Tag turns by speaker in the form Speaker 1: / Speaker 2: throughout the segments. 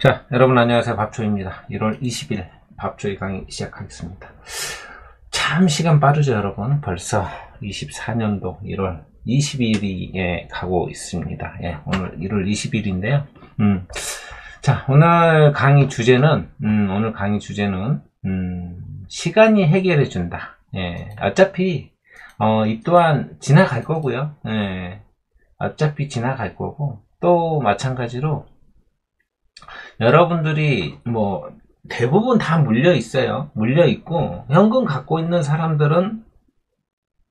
Speaker 1: 자, 여러분 안녕하세요. 밥초입니다. 1월 20일 밥초의 강의 시작하겠습니다. 참 시간 빠르죠, 여러분. 벌써 24년도 1월 20일이 가고 있습니다. 예, 오늘 1월 20일인데요. 음, 자, 오늘 강의 주제는, 음, 오늘 강의 주제는, 음, 시간이 해결해 준다. 예, 어차피, 어, 이 또한 지나갈 거고요. 예, 어차피 지나갈 거고, 또 마찬가지로, 여러분들이 뭐 대부분 다 물려 있어요. 물려 있고 현금 갖고 있는 사람들은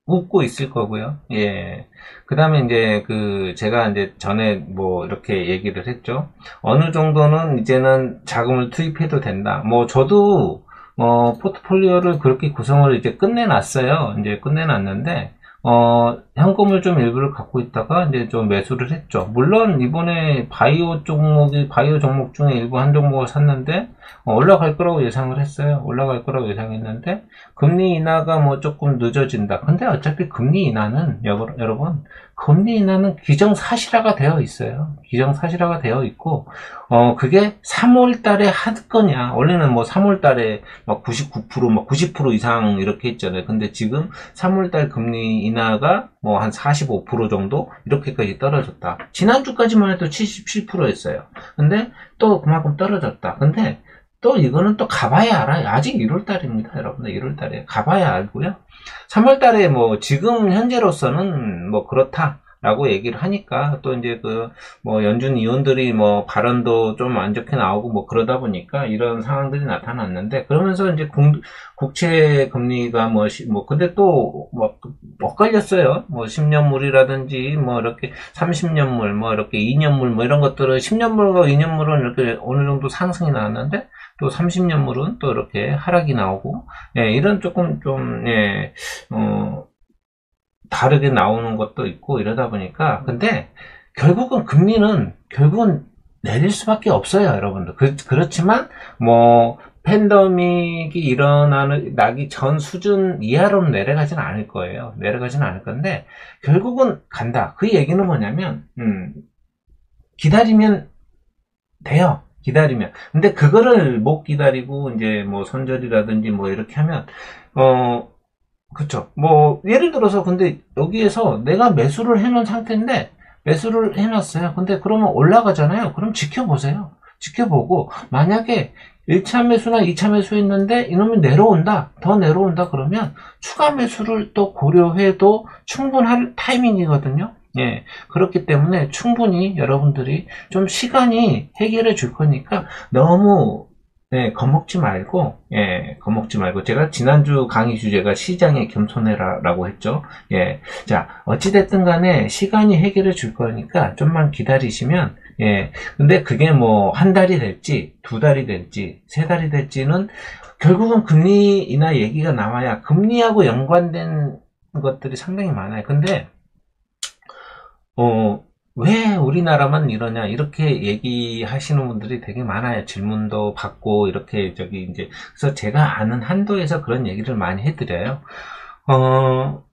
Speaker 1: 웃고 있을 거고요. 예. 그 다음에 이제 그 제가 이제 전에 뭐 이렇게 얘기를 했죠. 어느 정도는 이제는 자금을 투입해도 된다. 뭐 저도 어 포트폴리오를 그렇게 구성을 이제 끝내놨어요. 이제 끝내놨는데 어, 현금을 좀 일부를 갖고 있다가 이제 좀 매수를 했죠. 물론 이번에 바이오 종목이 바이오 종목 중에 일부 한 종목을 샀는데 어, 올라갈 거라고 예상을 했어요. 올라갈 거라고 예상했는데 금리 인하가 뭐 조금 늦어진다. 근데 어차피 금리 인하는 여러분 금리 인하는 기정사실화가 되어 있어요. 기정사실화가 되어 있고, 어, 그게 3월 달에 할 거냐. 원래는 뭐 3월 달에 막 99%, 막 90% 이상 이렇게 했잖아요. 근데 지금 3월 달 금리 인하가 뭐 한 45% 정도 이렇게까지 떨어졌다. 지난주까지만 해도 77%였어요. 근데 또 그만큼 떨어졌다. 근데 또 이거는 또 가봐야 알아요. 아직 1월 달입니다. 여러분들 1월 달에 가봐야 알고요. 3월 달에 뭐 지금 현재로서는 뭐 그렇다. 라고 얘기를 하니까 또 이제 그 뭐 연준 위원들이 뭐 발언도 좀 안 좋게 나오고 뭐 그러다 보니까 이런 상황들이 나타났는데 그러면서 이제 국, 국채 금리가 뭐, 뭐 근데 또뭐 엇갈렸어요. 뭐 10년물이라든지 뭐 이렇게 30년물 뭐 이렇게 2년물 뭐 이런 것들은 10년물과 2년물은 이렇게 어느 정도 상승이 나왔는데 또 30년물은 또 이렇게 하락이 나오고 예, 이런 조금 좀 예, 어, 다르게 나오는 것도 있고 이러다 보니까 근데 결국은 금리는 결국은 내릴 수밖에 없어요, 여러분들. 그, 그렇지만 뭐 팬더믹이 일어나는 나기 전 수준 이하로는 내려가지는 않을 거예요. 내려가지는 않을 건데 결국은 간다. 그 얘기는 뭐냐면 음, 기다리면 돼요. 기다리면. 근데 그거를 못 기다리고 이제 뭐 손절이라든지 뭐 이렇게 하면 어 그쵸. 뭐, 예를 들어서, 근데 여기에서 내가 매수를 해놓은 상태인데, 매수를 해놨어요. 근데 그러면 올라가잖아요. 그럼 지켜보세요. 지켜보고, 만약에 1차 매수나 2차 매수 했는데, 이놈이 내려온다. 더 내려온다. 그러면, 추가 매수를 또 고려해도 충분할 타이밍이거든요. 예. 그렇기 때문에 충분히 여러분들이 좀 시간이 해결해 줄 거니까, 너무 네, 겁먹지 말고, 예, 겁먹지 말고. 제가 지난주 강의 주제가 시장에 겸손해라라고 했죠. 예. 자, 어찌됐든 간에 시간이 해결해 줄 거니까 좀만 기다리시면, 예. 근데 그게 뭐, 한 달이 될지, 두 달이 될지, 세 달이 될지는 결국은 금리 인하 얘기가 나와야 금리하고 연관된 것들이 상당히 많아요. 근데, 어, 왜 우리나라만 이러냐 이렇게 얘기하시는 분들이 되게 많아요. 질문도 받고 이렇게 저기 이제 그래서 제가 아는 한도에서 그런 얘기를 많이 해드려요. 어,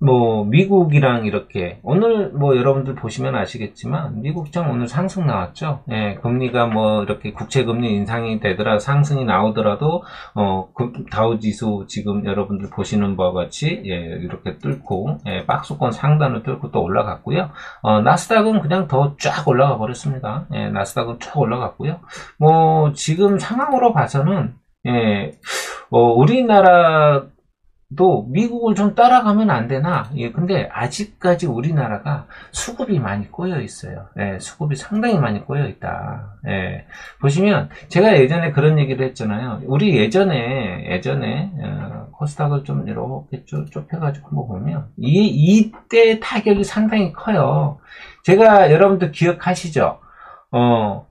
Speaker 1: 뭐 미국이랑 이렇게 오늘 뭐 여러분들 보시면 아시겠지만 미국장 오늘 상승 나왔죠. 예, 금리가 뭐 이렇게 국채 금리 인상이 되더라 상승이 나오더라도 어 다우 지수 지금 여러분들 보시는 바와 같이 예, 이렇게 뚫고 예, 박스권 상단을 뚫고 또 올라갔고요. 어, 나스닥은 그냥 더 쫙 올라가 버렸습니다. 예, 나스닥은 쫙 올라갔고요. 뭐 지금 상황으로 봐서는 예, 어, 우리나라 또 미국을 좀 따라가면 안 되나? 예, 근데 아직까지 우리나라가 수급이 많이 꼬여 있어요. 예, 수급이 상당히 많이 꼬여 있다. 예, 보시면 제가 예전에 그런 얘기를 했잖아요. 우리 예전에 예전에 어, 코스닥을 좀 이렇게 쭉 좁혀가지고 한번 보면 이 이때 타격이 상당히 커요. 제가 여러분들 기억하시죠? 어,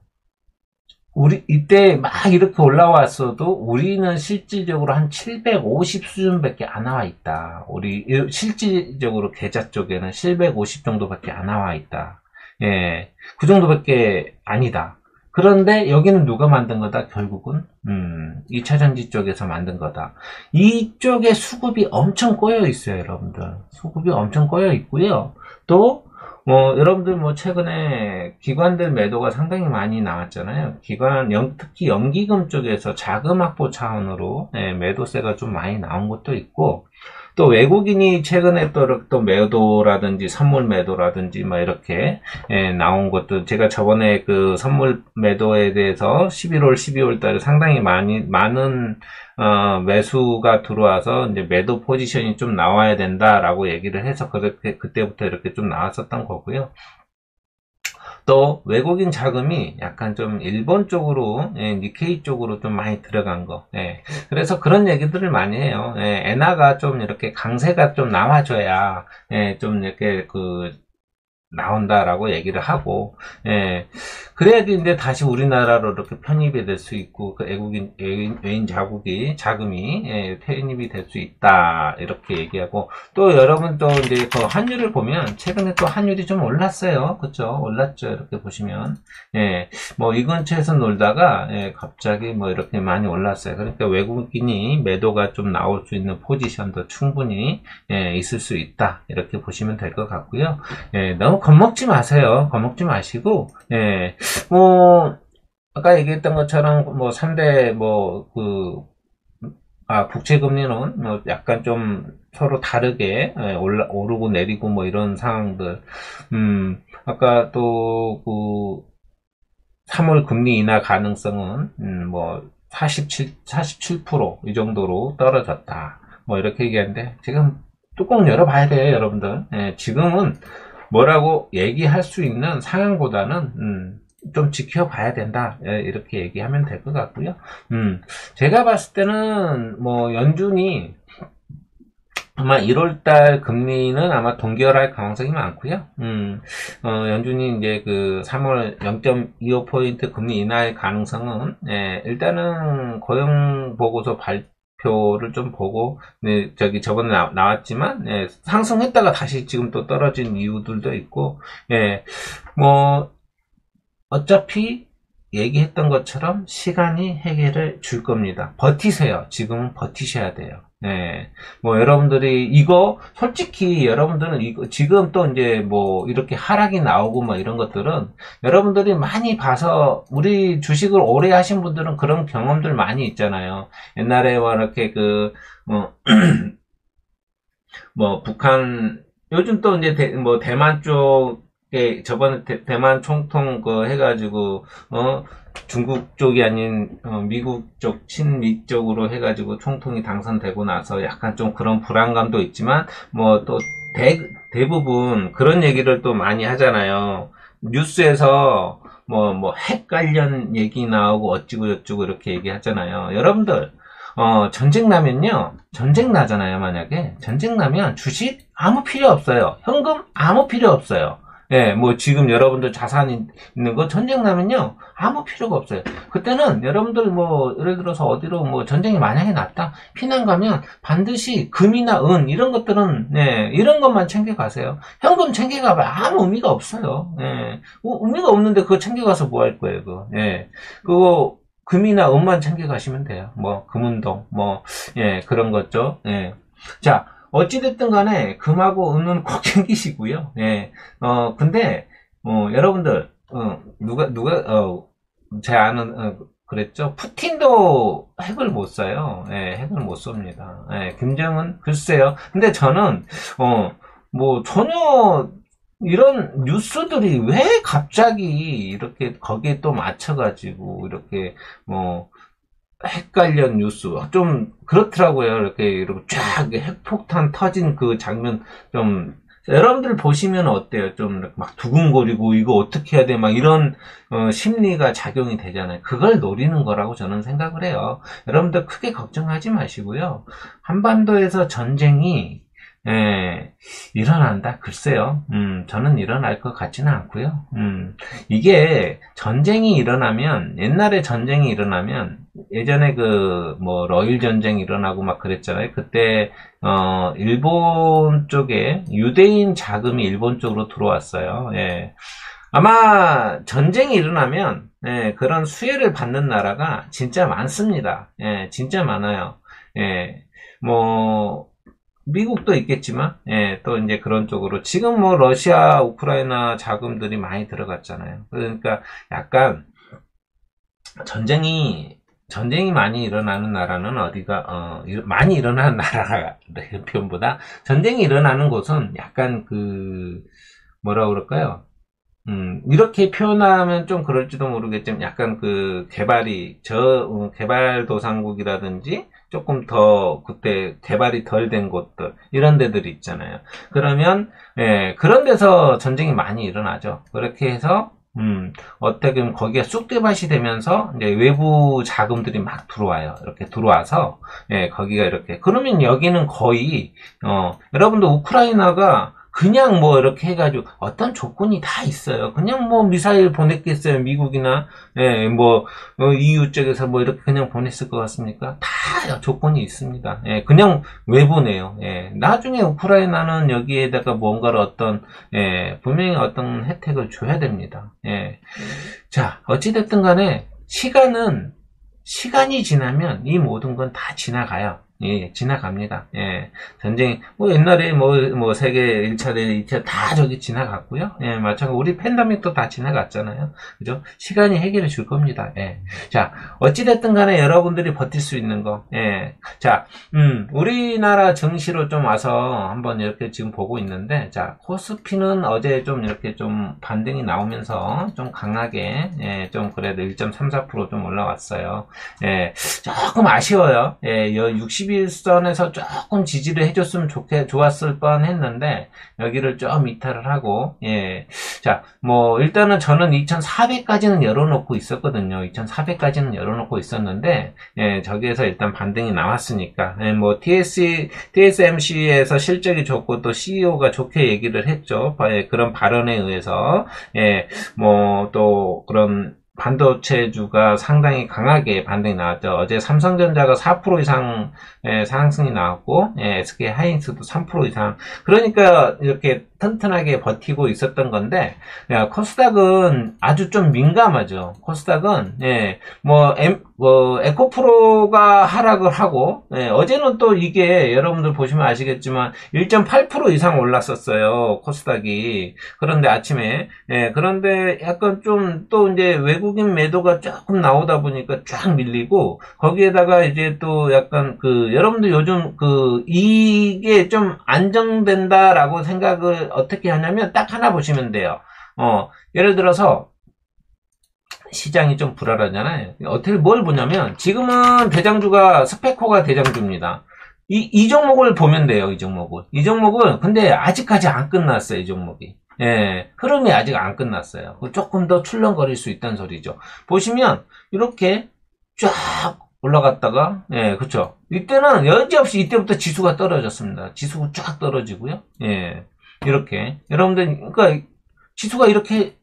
Speaker 1: 우리 이때 막 이렇게 올라왔어도 우리는 실질적으로 한 750 수준밖에 안 나와 있다. 우리 실질적으로 계좌 쪽에는 750 정도밖에 안 나와 있다. 예, 그 정도밖에 아니다. 그런데 여기는 누가 만든 거다? 결국은 음, 2차 전지 쪽에서 만든 거다. 이쪽에 수급이 엄청 꼬여 있어요, 여러분들. 수급이 엄청 꼬여 있고요. 또 뭐 여러분들 뭐 최근에 기관들 매도가 상당히 많이 나왔잖아요. 기관 특히 연기금 쪽에서 자금 확보 차원으로 예, 매도세가 좀 많이 나온 것도 있고 또 외국인이 최근에 또, 또 매도라든지 선물 매도라든지 막 이렇게 예, 나온 것도 제가 저번에 그 선물 매도에 대해서 11월 12월 달에 상당히 많이 많은 어, 매수가 들어와서 이제 매도 포지션이 좀 나와야 된다라고 얘기를 해서 그렇게 그때부터 이렇게 좀 나왔었던 거고요. 또 외국인 자금이 약간 좀 일본 쪽으로 예, 니케이 쪽으로 좀 많이 들어간 거 예. 그래서 그런 얘기들을 많이 해요 예, 엔화가 좀 이렇게 강세가 좀 나와줘야 예, 좀 이렇게 그 나온다라고 얘기를 하고, 예. 그래야지 이제 다시 우리나라로 이렇게 편입이 될 수 있고, 그 외국인, 외인, 외인 자국이, 자금이, 예, 편입이 될 수 있다. 이렇게 얘기하고, 또 여러분 또 이제 그 환율을 보면, 최근에 또 환율이 좀 올랐어요. 그쵸? 올랐죠. 이렇게 보시면. 예. 뭐 이 근처에서 놀다가, 예, 갑자기 뭐 이렇게 많이 올랐어요. 그러니까 외국인이 매도가 좀 나올 수 있는 포지션도 충분히, 예, 있을 수 있다. 이렇게 보시면 될 것 같고요. 예, 너무 겁먹지 마세요. 겁먹지 마시고, 예, 뭐, 아까 얘기했던 것처럼, 뭐, 3대, 뭐, 그, 아, 국채금리는 뭐 약간 좀 서로 다르게 예, 올라, 오르고 내리고 뭐 이런 상황들. 음, 아까 또, 그, 3월 금리 인하 가능성은, 음, 뭐, 47, 47%이 정도로 떨어졌다. 뭐 이렇게 얘기하는데, 지금 뚜껑 열어봐야 돼요, 여러분들. 예, 지금은 뭐라고 얘기할 수 있는 상황보다는 음, 좀 지켜봐야 된다 예, 이렇게 얘기하면 될 것 같고요. 음, 제가 봤을 때는 뭐 연준이 아마 1월달 금리는 아마 동결할 가능성이 많고요. 음, 어, 연준이 이제 그 3월 0.25포인트 금리 인하의 가능성은 예, 일단은 고용 보고서 발 표를 좀 보고 네, 저기 저번에 나, 왔지만 예, 상승했다가 다시 지금 또 떨어진 이유들도 있고 예, 뭐 어차피 얘기했던 것처럼 시간이 해결을 줄 겁니다. 버티세요. 지금은 버티셔야 돼요. 네. 뭐 여러분들이 이거 솔직히 여러분들은 이거 지금 또 이제 뭐 이렇게 하락이 나오고 뭐 이런 것들은 여러분들이 많이 봐서 우리 주식을 오래 하신 분들은 그런 경험들 많이 있잖아요. 옛날에 뭐 이렇게 그뭐 뭐 북한 요즘 또 이제 대, 뭐 대만 쪽에 저번에 대, 대만 총통 그 해가지고 어 중국 쪽이 아닌 어, 미국 쪽 친미 쪽으로 해가지고 총통이 당선되고 나서 약간 좀 그런 불안감도 있지만 뭐 또 대부분 그런 얘기를 또 많이 하잖아요. 뉴스에서 뭐 뭐 핵 관련 얘기 나오고 어찌고 저찌고 이렇게 얘기하잖아요. 여러분들 어, 전쟁 나면요. 전쟁 나잖아요, 만약에. 전쟁 나면 주식 아무 필요 없어요. 현금 아무 필요 없어요. 예, 뭐 지금 여러분들 자산이 있는 거 전쟁 나면요 아무 필요가 없어요. 그때는 여러분들 뭐 예를 들어서 어디로 뭐 전쟁이 만약에 났다 피난 가면 반드시 금이나 은 이런 것들은 예, 이런 것만 챙겨 가세요. 현금 챙겨 가면 아무 의미가 없어요. 예, 의미가 없는데 그거 챙겨 가서 뭐 할 거예요, 그거. 예, 그거 금이나 은만 챙겨 가시면 돼요. 뭐 금운동, 뭐 예, 그런 거죠. 예, 자. 어찌됐든 간에 금하고 은은 꼭 챙기시고요. 예. 어, 근데, 어, 여러분들, 어, 누가, 누가, 어, 제 아는, 어, 그랬죠. 푸틴도 핵을 못 써요. 예, 핵을 못 쏩니다. 예, 김정은, 글쎄요. 근데 저는, 어, 뭐, 전혀, 이런 뉴스들이 왜 갑자기 이렇게 거기에 또 맞춰가지고, 이렇게, 뭐, 핵 관련 뉴스 좀 그렇더라고요. 이렇게 이렇게 쫙 핵폭탄 터진 그 장면 좀 여러분들 보시면 어때요? 좀 막 두근거리고 이거 어떻게 해야 돼? 막 이런 어, 심리가 작용이 되잖아요. 그걸 노리는 거라고 저는 생각을 해요. 여러분들 크게 걱정하지 마시고요. 한반도에서 전쟁이 예, 일어난다? 글쎄요. 음, 저는 일어날 것 같지는 않고요. 음, 이게 전쟁이 일어나면, 옛날에 전쟁이 일어나면, 예전에 그, 뭐, 러일 전쟁이 일어나고 막 그랬잖아요. 그때, 어, 일본 쪽에 유대인 자금이 일본 쪽으로 들어왔어요. 예. 아마 전쟁이 일어나면, 예, 그런 수혜를 받는 나라가 진짜 많습니다. 예, 진짜 많아요. 예, 뭐, 미국도 있겠지만, 예, 또 이제 그런 쪽으로. 지금 뭐 러시아, 우크라이나 자금들이 많이 들어갔잖아요. 그러니까 약간 전쟁이, 전쟁이 많이 일어나는 나라는 어디가, 어, 많이 일어나는 나라가, 표현보다 전쟁이 일어나는 곳은 약간 그, 뭐라 그럴까요? 음, 이렇게 표현하면 좀 그럴지도 모르겠지만 약간 그 개발이 저 어, 개발도상국이라든지 조금 더 그때 개발이 덜 된 곳들 이런 데들이 있잖아요. 그러면 예, 그런 데서 전쟁이 많이 일어나죠. 그렇게 해서 음, 어떻게 보면 거기가 쑥대밭이 되면서 이제 외부 자금들이 막 들어와요. 이렇게 들어와서 예, 거기가 이렇게 그러면 여기는 거의 어, 여러분도 우크라이나가 그냥 뭐 이렇게 해가지고 어떤 조건이 다 있어요. 그냥 뭐 미사일 보냈겠어요. 미국이나 예, 뭐 어, EU 쪽에서 뭐 이렇게 그냥 보냈을 것 같습니까? 다 조건이 있습니다. 예, 그냥 왜 보내요? 예, 나중에 우크라이나는 여기에다가 뭔가를 어떤 예, 분명히 어떤 혜택을 줘야 됩니다. 예. 자 어찌 됐든 간에 시간은 시간이 지나면 이 모든 건 다 지나가요. 예, 지나갑니다. 예, 전쟁, 뭐 옛날에 뭐, 뭐 세계 1차, 2차 다 저기 지나갔고요. 예, 마찬가지로 우리 팬데믹도 다 지나갔잖아요. 그죠? 시간이 해결해 줄 겁니다. 예. 자, 어찌됐든 간에 여러분들이 버틸 수 있는 거. 예. 자, 음, 우리나라 증시로 좀 와서 한번 이렇게 지금 보고 있는데, 자, 코스피는 어제 좀 이렇게 좀 반등이 나오면서 좀 강하게, 예, 좀 그래도 1.34%좀 올라왔어요. 예, 조금 아쉬워요. 예, 60 21선에서 조금 지지를 해줬으면 좋게, 좋았을 뻔 했는데, 여기를 좀 이탈을 하고, 예. 자, 뭐, 일단은 저는 2400까지는 열어놓고 있었거든요. 2400까지는 열어놓고 있었는데, 예, 저기에서 일단 반등이 나왔으니까, 예, 뭐, TS, TSMC에서 실적이 좋고 또 CEO가 좋게 얘기를 했죠. 예, 그런 발언에 의해서, 예, 뭐, 또, 그런, 반도체주가 상당히 강하게 반등이 나왔죠. 어제 삼성전자가 4% 이상 상승이 나왔고 SK 하이닉스도 3% 이상. 그러니까 이렇게 튼튼하게 버티고 있었던 건데 야, 코스닥은 아주 좀 민감하죠. 코스닥은 예, 뭐, 뭐 에코프로가 하락을 하고 예, 어제는 또 이게 여러분들 보시면 아시겠지만 1.8% 이상 올랐었어요. 코스닥이 그런데 아침에 예, 그런데 약간 좀 또 이제 외국인 매도가 조금 나오다 보니까 쫙 밀리고 거기에다가 이제 또 약간 그 여러분들 요즘 그 이게 좀 안정된다라고 생각을 어떻게 하냐면 딱 하나 보시면 돼요. 어, 예를 들어서 시장이 좀 불안하잖아요. 어떻게 뭘 보냐면 지금은 대장주가 스페코가 대장주입니다. 이, 이 종목을 보면 돼요. 이 종목을. 이 종목은 근데 아직까지 안 끝났어요. 이 종목이. 예, 흐름이 아직 안 끝났어요. 조금 더 출렁거릴 수 있다는 소리죠. 보시면 이렇게 쫙 올라갔다가 예, 그렇죠. 이때는 여지없이 이때부터 지수가 떨어졌습니다. 지수가 쫙 떨어지고요. 예. 이렇게 여러분들 그러니까 지수가 이렇게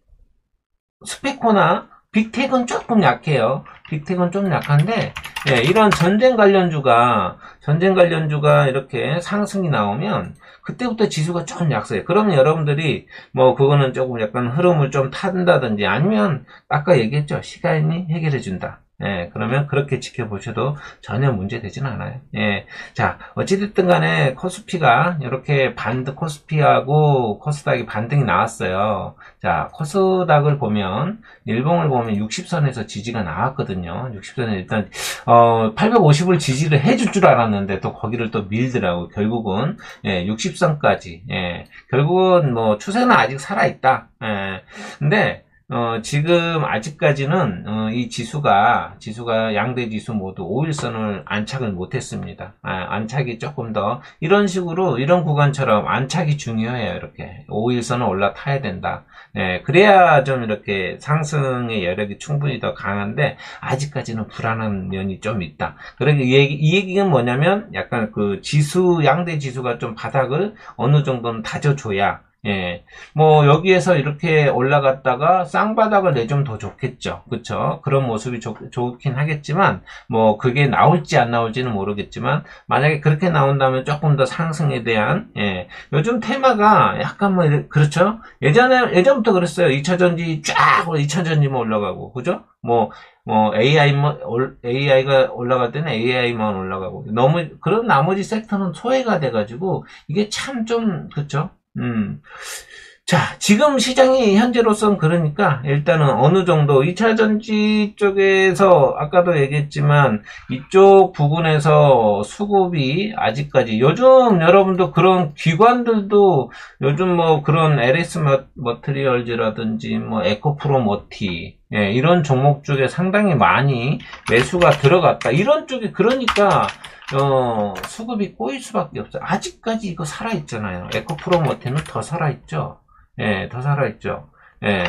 Speaker 1: 스페코나 빅텍은 조금 약해요. 빅텍은 좀 약한데 예, 이런 전쟁 관련주가 전쟁 관련주가 이렇게 상승이 나오면 그때부터 지수가 좀 약세요. 그러면 여러분들이 뭐 그거는 조금 약간 흐름을 좀 탄다든지 아니면 아까 얘기했죠. 시간이 해결해 준다. 예, 그러면 그렇게 지켜보셔도 전혀 문제되지는 않아요. 예, 자, 어찌됐든 간에 코스피가 이렇게 반드 코스피하고 코스닥이 반등이 나왔어요. 자, 코스닥을 보면, 일봉을 보면 60선에서 지지가 나왔거든요. 60선에 일단, 어, 850을 지지를 해줄 줄 알았는데 또 거기를 또 밀더라고. 결국은, 예, 60선까지, 예, 결국은 뭐 추세는 아직 살아있다. 예, 근데, 어, 지금 아직까지는 어, 이 지수가 지수가 양대 지수 모두 5일선을 안착을 못했습니다. 아, 안착이 조금 더 이런 식으로 이런 구간처럼 안착이 중요해요. 이렇게 5일선을 올라타야 된다. 네, 그래야 좀 이렇게 상승의 여력이 충분히 더 강한데 아직까지는 불안한 면이 좀 있다. 그러니까 이, 얘기, 이 얘기는 뭐냐면 약간 그 지수 양대 지수가 좀 바닥을 어느 정도는 다져줘야 예. 뭐, 여기에서 이렇게 올라갔다가 쌍바닥을 내주면 더 좋겠죠. 그쵸? 그런 모습이 좋, 좋긴 하겠지만, 뭐, 그게 나올지 안 나올지는 모르겠지만, 만약에 그렇게 나온다면 조금 더 상승에 대한, 예. 요즘 테마가 약간 뭐, 그렇죠? 예전에, 예전부터 그랬어요. 2차 전지 쫙, 2차 전지만 올라가고, 그죠? 뭐, 뭐, AI만, AI가 올라갈 때는 AI만 올라가고, 너무, 그런 나머지 섹터는 소외가 돼가지고, 이게 참 좀, 그쵸? 음. 자, 지금 시장이 현재로선 그러니까 일단은 어느 정도 2차 전지 쪽에서 아까도 얘기했지만 이쪽 부분에서 수급이 아직까지 요즘 여러분도 그런 기관들도 요즘 뭐 그런 LS 머트리얼즈라든지 뭐 에코프로 머티 예, 이런 종목 쪽에 상당히 많이 매수가 들어갔다. 이런 쪽이 그러니까 어, 수급이 꼬일 수밖에 없어요. 아직까지 이거 살아있잖아요. 에코프로머티는 더 살아있죠. 예, 더 살아있죠. 예.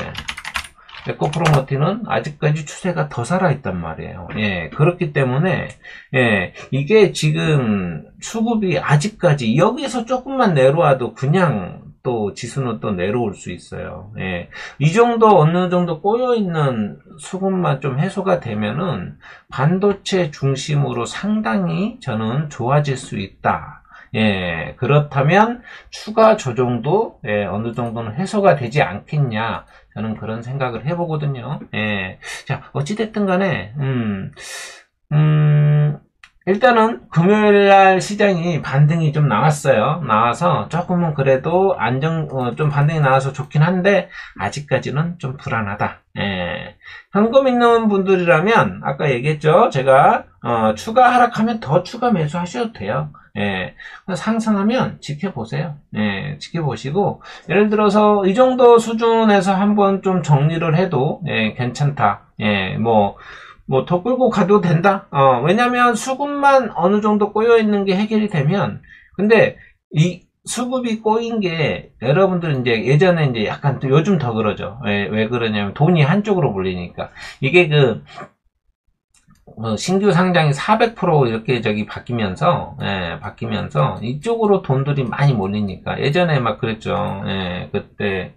Speaker 1: 에코프로머티는 아직까지 추세가 더 살아있단 말이에요. 예, 그렇기 때문에, 예, 이게 지금 수급이 아직까지 여기서 조금만 내려와도 그냥 또 지수는 또 내려올 수 있어요. 예. 이 정도 어느 정도 꼬여 있는 수급만 좀 해소가 되면은 반도체 중심으로 상당히 저는 좋아질 수 있다. 예, 그렇다면 추가 조정도 예, 어느 정도는 해소가 되지 않겠냐. 저는 그런 생각을 해보거든요. 예. 자, 어찌됐든 간에, 음, 음, 일단은 금요일 날 시장이 반등이 좀 나왔어요. 나와서 조금은 그래도 안정, 어, 좀 반등이 나와서 좋긴 한데, 아직까지는 좀 불안하다. 예. 현금 있는 분들이라면, 아까 얘기했죠. 제가, 어, 추가 하락하면 더 추가 매수 하셔도 돼요. 예. 상승하면 지켜보세요. 예, 지켜보시고, 예를 들어서 이 정도 수준에서 한번 좀 정리를 해도, 예, 괜찮다. 예, 뭐, 뭐 더 끌고 가도 된다. 어, 왜냐면 수급만 어느 정도 꼬여 있는 게 해결이 되면 근데 이 수급이 꼬인 게 여러분들 이제 예전에 이제 약간 또 요즘 더 그러죠. 왜, 왜 그러냐면 돈이 한쪽으로 몰리니까 이게 그 어, 신규 상장이 400% 이렇게 저기 바뀌면서 예, 바뀌면서 이쪽으로 돈들이 많이 몰리니까 예전에 막 그랬죠. 예, 그때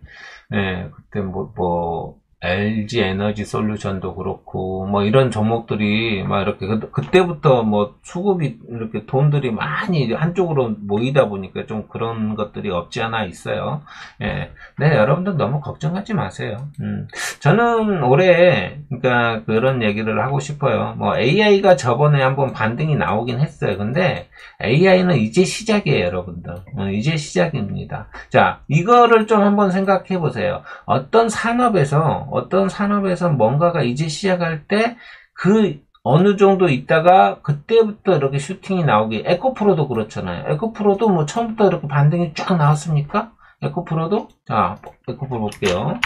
Speaker 1: 예, 그때 뭐, 뭐 LG 에너지 솔루션도 그렇고 뭐 이런 종목들이 막 이렇게 그, 때부터뭐 수급이 이렇게 돈들이 많이 한쪽으로 모이다 보니까 좀 그런 것들이 없지 않아 있어요. 예. 네, 여러분들 너무 걱정하지 마세요. 음. 저는 올해 그러니까 그런 얘기를 하고 싶어요. 뭐 AI가 저번에 한번 반등이 나오긴 했어요. 근데 AI는 이제 시작이에요, 여러분들. 어, 이제 시작입니다. 자, 이거를 좀 한번 생각해 보세요. 어떤 산업에서 어떤 산업에서 뭔가가 이제 시작할 때 그 어느 정도 있다가 그때부터 이렇게 슈팅이 나오기 에코프로도 그렇잖아요. 에코프로도 뭐 처음부터 이렇게 반등이 쫙 나왔습니까? 에코프로도 자 에코프로 볼게요.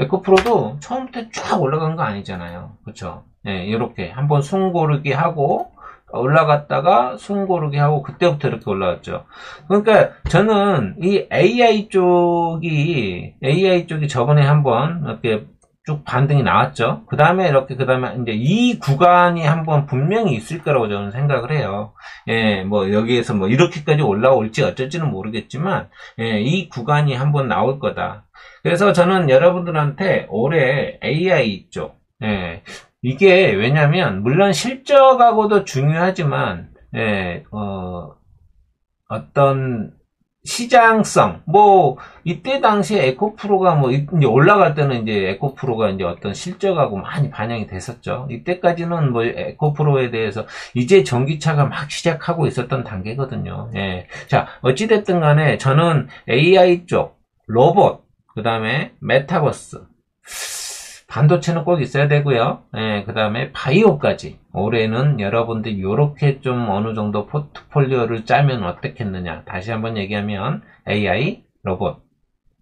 Speaker 1: 에코프로도 처음부터 쫙 올라간 거 아니잖아요. 그렇죠? 예, 이렇게 한번 숨 고르기 하고 올라갔다가 숨 고르기 하고 그때부터 이렇게 올라왔죠. 그러니까 저는 이 AI 쪽이 AI 쪽이 저번에 한번 이렇게 쭉 반등이 나왔죠. 그 다음에 이렇게 그 다음에 이제 이 구간이 한번 분명히 있을 거라고 저는 생각을 해요. 예, 뭐 여기에서 뭐 이렇게까지 올라올지 어쩔지는 모르겠지만 예, 이 구간이 한번 나올 거다. 그래서 저는 여러분들한테 올해 AI 쪽 예, 이게 왜냐면 물론 실적하고도 중요하지만 예, 어, 어떤 시장성 뭐 이때 당시에 에코프로가 뭐 이제 올라갈 때는 이제 에코프로가 이제 어떤 실적하고 많이 반영이 됐었죠. 이때까지는 뭐 에코프로에 대해서 이제 전기차가 막 시작하고 있었던 단계거든요. 예. 자 어찌 됐든 간에 저는 AI 쪽 로봇 그다음에 메타버스 반도체는 꼭 있어야 되고요. 예, 그 다음에 바이오까지. 올해는 여러분들 이렇게 좀 어느 정도 포트폴리오를 짜면 어떻겠느냐. 다시 한번 얘기하면 AI, 로봇,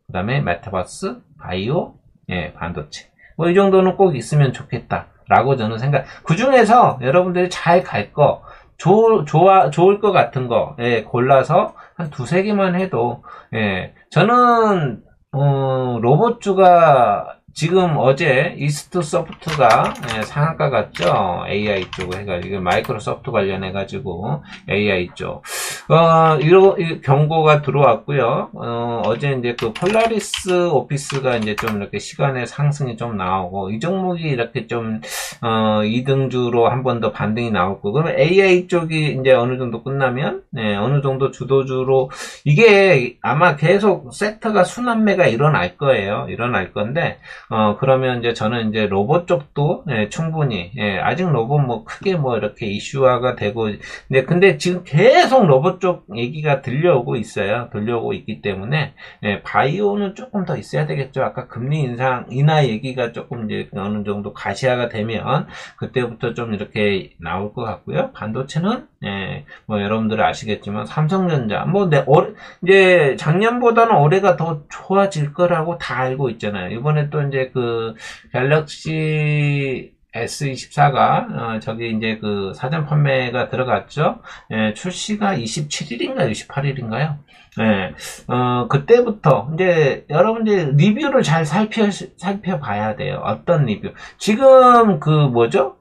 Speaker 1: 그 다음에 메타버스, 바이오, 예, 반도체. 뭐 이 정도는 꼭 있으면 좋겠다. 라고 저는 생각. 그 중에서 여러분들이 잘 갈 거, 좋, 좋아, 좋을 것 같은 거, 예, 골라서 한 두세 개만 해도, 예, 저는, 어, 로봇주가 지금 어제 이스트 소프트가 예, 상한가 갔죠. AI 쪽 해가지고 마이크로소프트 관련해 가지고 AI 쪽 어, 이러 경고가 들어왔고요. 어, 제 이제 그 폴라리스 오피스가 이제 좀 이렇게 시간의 상승이 좀 나오고 이 종목이 이렇게 좀 어, 2등주로 한 번 더 반등이 나올 거고 그러면 AI 쪽이 이제 어느 정도 끝나면 네, 어느 정도 주도주로 이게 아마 계속 섹터가 순환매가 일어날 거예요. 일어날 건데 어, 그러면 이제 저는 이제 로봇 쪽도 예, 충분히 예, 아직 로봇 뭐 크게 뭐 이렇게 이슈화가 되고 네, 근데 지금 계속 로봇 쪽 얘기가 들려오고 있어요. 들려오고 있기 때문에 예, 바이오는 조금 더 있어야 되겠죠. 아까 금리 인상 인하 얘기가 조금 이제 어느 정도 가시화가 되면 그때부터 좀 이렇게 나올 것 같고요. 반도체는 예, 뭐 여러분들 아시겠지만 삼성전자 뭐 내, 올, 이제 작년보다는 올해가 더 좋아질 거라고 다 알고 있잖아요. 이번에 또 이제 그 갤럭시 S24가 어, 저기 이제 그 사전 판매가 들어갔죠. 예, 출시가 27일인가 28일인가요? 예, 어, 그때부터 이제 여러분들 리뷰를 잘 살펴 살펴봐야 돼요. 어떤 리뷰? 지금 그 뭐죠?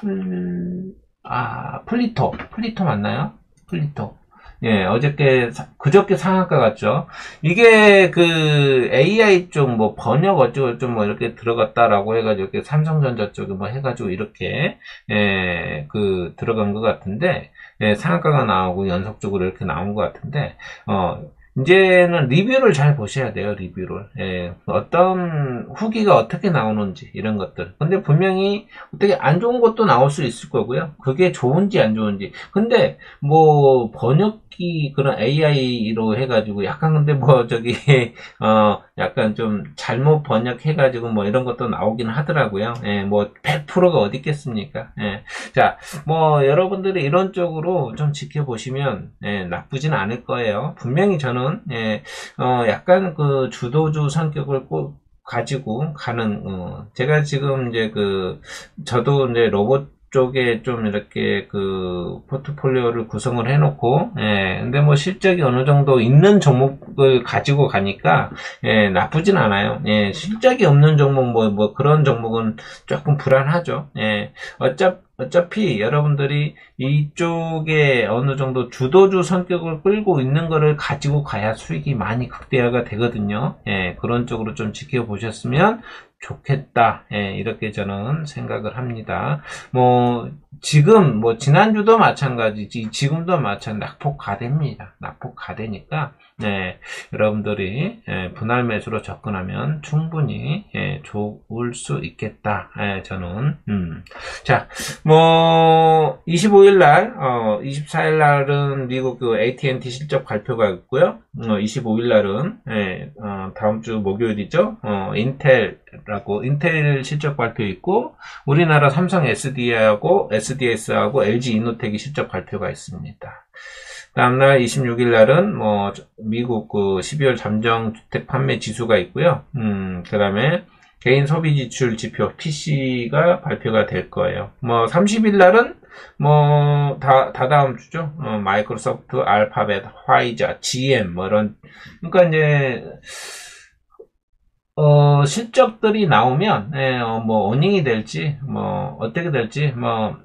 Speaker 1: 풀, 아 플리토, 플리토 맞나요? 플리토. 예, 어저께, 그저께 상한가 갔죠. 이게 그 AI 쪽 뭐 번역 어쩌고 좀뭐 이렇게 들어갔다라고 해가지고 이렇게 삼성전자 쪽에 뭐 해가지고 이렇게, 예, 그 들어간 것 같은데, 예, 상한가가 나오고 연속적으로 이렇게 나온 것 같은데, 어, 이제는 리뷰를 잘 보셔야 돼요, 리뷰를. 예, 어떤 후기가 어떻게 나오는지, 이런 것들. 근데 분명히 어떻게 안 좋은 것도 나올 수 있을 거고요. 그게 좋은지 안 좋은지. 근데 뭐 번역기 그런 AI로 해가지고 약간 근데 뭐 저기, 어, 약간 좀 잘못 번역해가지고 뭐 이런 것도 나오긴 하더라고요. 예, 뭐 100%가 어디 있겠습니까? 예. 자, 뭐 여러분들이 이런 쪽으로 좀 지켜보시면, 예, 나쁘진 않을 거예요. 분명히 저는 보면 예, 어, 약간 그 주도주 성격을 꼭 가지고 가는 어, 제가 지금 이제 그 저도 이제 로봇 쪽에 좀 이렇게 그 포트폴리오를 구성을 해놓고, 예, 근데 뭐 실적이 어느 정도 있는 종목을 가지고 가니까, 예, 나쁘진 않아요. 예, 실적이 없는 종목, 뭐, 뭐 그런 종목은 조금 불안하죠. 예, 어차피 어차피 여러분들이 이쪽에 어느 정도 주도주 성격을 끌고 있는 거를 가지고 가야 수익이 많이 극대화가 되거든요. 예, 그런 쪽으로 좀 지켜보셨으면 좋겠다. 예, 이렇게 저는 생각을 합니다. 뭐, 지금, 뭐, 지난주도 마찬가지지, 지금도 마찬가지, 낙폭 가됩니다. 낙폭 가되니까, 네, 여러분들이 예, 분할 매수로 접근하면 충분히 예, 좋을 수 있겠다. 예, 저는 음. 자, 뭐 25일 날, 어, 24일 날은 미국 그 AT&T 실적 발표가 있고요. 어, 25일 날은 예, 어, 다음 주 목요일이죠. 어, 인텔라고 인텔 실적 발표 있고 우리나라 삼성 SD하고 SDS하고 LG 이노텍이 실적 발표가 있습니다. 다음날 26일 날은 뭐 미국 그 12월 잠정 주택 판매 지수가 있고요. 음, 그다음에 개인 소비 지출 지표 PC가 발표가 될 거예요. 뭐 30일 날은 뭐 다 다다음 주죠. 어, 마이크로소프트, 알파벳, 화이자, GM 뭐 이런 그러니까 이제 어, 실적들이 나오면 예, 어, 뭐 어닝이 될지 뭐 어떻게 될지 뭐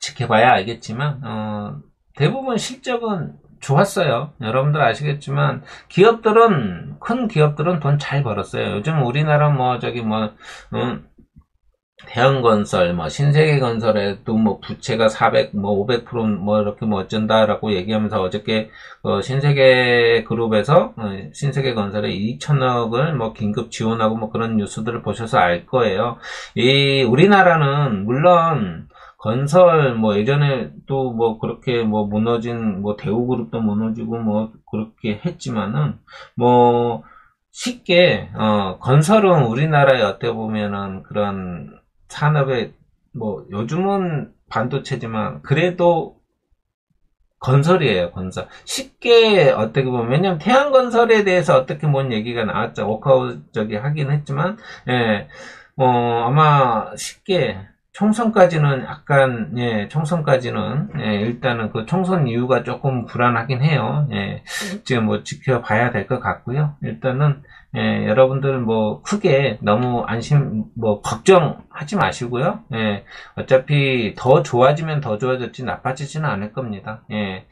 Speaker 1: 지켜봐야 알겠지만 어, 대부분 실적은 좋았어요. 여러분들 아시겠지만 기업들은 큰 기업들은 돈 잘 벌었어요. 요즘 우리나라 뭐 저기 뭐 음, 대형건설, 뭐 신세계건설에도 뭐 부채가 400, 뭐 500%뭐 이렇게 뭐 어쩐다라고 얘기하면서 어저께 어 신세계 그룹에서 어 신세계건설에 2천억을 뭐 긴급 지원하고 뭐 그런 뉴스들을 보셔서 알 거예요. 이 우리나라는 물론 건설 뭐 예전에 또 뭐 그렇게 뭐 무너진 뭐 대우그룹도 무너지고 뭐 그렇게 했지만은 뭐 쉽게 어 건설은 우리나라에 어떻게 보면은 그런 산업의 뭐 요즘은 반도체지만 그래도 건설이에요, 건설. 쉽게 어떻게 보면 왜냐면 태양 건설에 대해서 어떻게 뭔 얘기가 나왔죠. 워크아웃 저기 하긴 했지만 예. 어 아마 쉽게 총선까지는 약간 예 총선까지는 예 일단은 그 총선 이유가 조금 불안하긴 해요. 예 지금 뭐 지켜봐야 될 것 같고요. 일단은 예 여러분들 뭐 크게 너무 안심 뭐 걱정하지 마시고요. 예 어차피 더 좋아지면 더 좋아졌지 나빠지지는 않을 겁니다. 예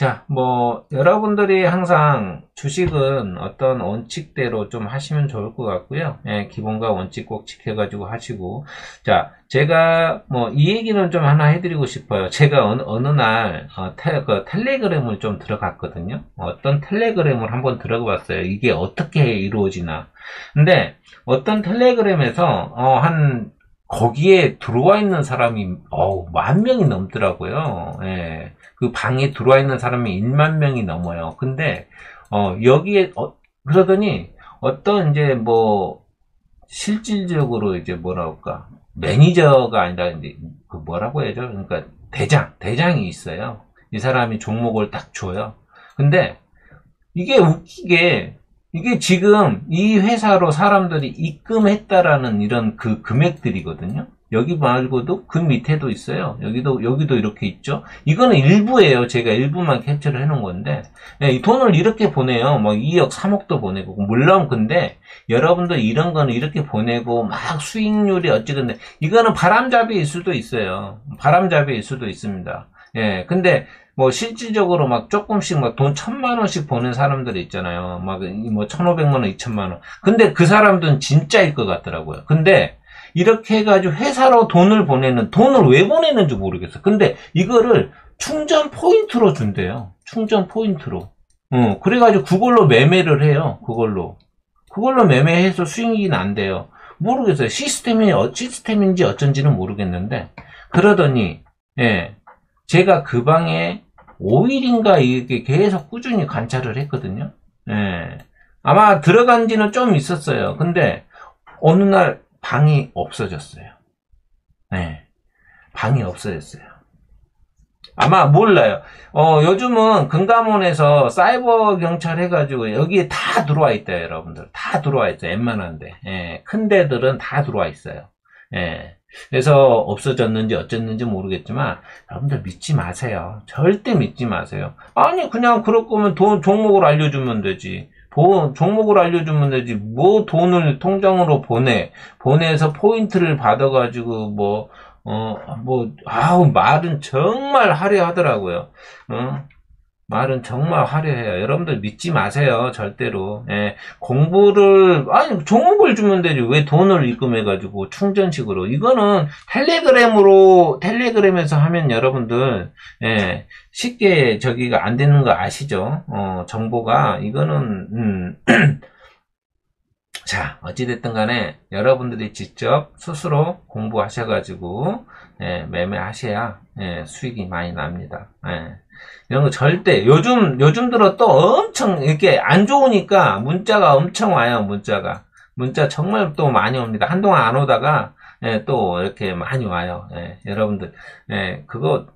Speaker 1: 자, 뭐, 여러분들이 항상 주식은 어떤 원칙대로 좀 하시면 좋을 것 같고요. 예, 기본과 원칙 꼭 지켜가지고 하시고. 자, 제가 뭐, 이 얘기는 좀 하나 해드리고 싶어요. 제가 어느, 어느 날, 어, 텔, 그 텔레그램을 좀 들어갔거든요. 어떤 텔레그램을 한번 들어가 봤어요. 이게 어떻게 이루어지나. 근데, 어떤 텔레그램에서, 어, 한, 거기에 들어와 있는 사람이, 어우, 만 명이 넘더라고요. 예. 그 방에 들어와 있는 사람이 1만 명이 넘어요. 근데 어, 여기에 어, 그러더니 어떤 이제 뭐 실질적으로 이제 뭐라 할까 매니저가 아니라 이제 그 뭐라고 해야죠? 그러니까 대장 대장이 있어요. 이 사람이 종목을 딱 줘요. 근데 이게 웃기게 이게 지금 이 회사로 사람들이 입금했다라는 이런 그 금액들이거든요. 여기 말고도 그 밑에도 있어요. 여기도 여기도 이렇게 있죠. 이거는 일부예요. 제가 일부만 캡처를 해놓은 건데 네, 이 돈을 이렇게 보내요. 뭐 2억, 3억도 보내고 물론 근데 여러분들 이런 거는 이렇게 보내고 막 수익률이 어찌근데 이거는 바람잡이일 수도 있어요. 바람잡이일 수도 있습니다. 예, 근데 뭐 실질적으로 막 조금씩 막 돈 천만 원씩 보는 사람들이 있잖아요. 막 뭐 천오백만 원, 이천만 원. 근데 그 사람들은 진짜일 것 같더라고요. 근데 이렇게 해가지고 회사로 돈을 보내는 돈을 왜 보내는지 모르겠어. 근데 이거를 충전 포인트로 준대요. 충전 포인트로. 어, 그래가지고 그걸로 매매를 해요. 그걸로. 그걸로 매매해서 수익이 난대요. 모르겠어요. 시스템이 어, 시스템인지 어쩐지는 모르겠는데 그러더니 예, 제가 그 방에 5일인가 이렇게 계속 꾸준히 관찰을 했거든요. 예, 아마 들어간 지는 좀 있었어요. 근데 어느 날 방이 없어졌어요. 네. 방이 없어졌어요. 아마 몰라요. 어, 요즘은 금감원에서 사이버 경찰 해가지고 여기에 다 들어와 있다, 여러분들. 다 들어와 있어요. 웬만한데. 예, 큰 데들은 다 들어와 있어요. 예. 그래서 없어졌는지 어쨌는지 모르겠지만 여러분들 믿지 마세요. 절대 믿지 마세요. 아니 그냥 그럴 거면 돈 종목을 알려주면 되지. 보, 종목을 알려주면 되지. 뭐 돈을 통장으로 보내. 보내서 포인트를 받아가지고 뭐, 어, 뭐, 아우, 말은 정말 화려하더라고요. 어? 말은 정말 화려해요. 여러분들 믿지 마세요. 절대로. 예, 공부를, 아니, 종목을 주면 되지. 왜 돈을 입금해 가지고 충전식으로. 이거는 텔레그램으로, 텔레그램에서 하면 여러분들, 예, 쉽게 저기가 안 되는 거 아시죠? 어, 정보가, 이거는, 음, 자, 어찌됐든 간에 여러분들이 직접 스스로 공부하셔가지고, 예, 매매하셔야, 예, 수익이 많이 납니다. 예. 이런 거 절대 요즘 요즘 들어 또 엄청 이렇게 안 좋으니까 문자가 엄청 와요 문자가. 문자 정말 또 많이 옵니다. 한동안 안 오다가 예, 또 이렇게 많이 와요. 예, 여러분들. 예, 그거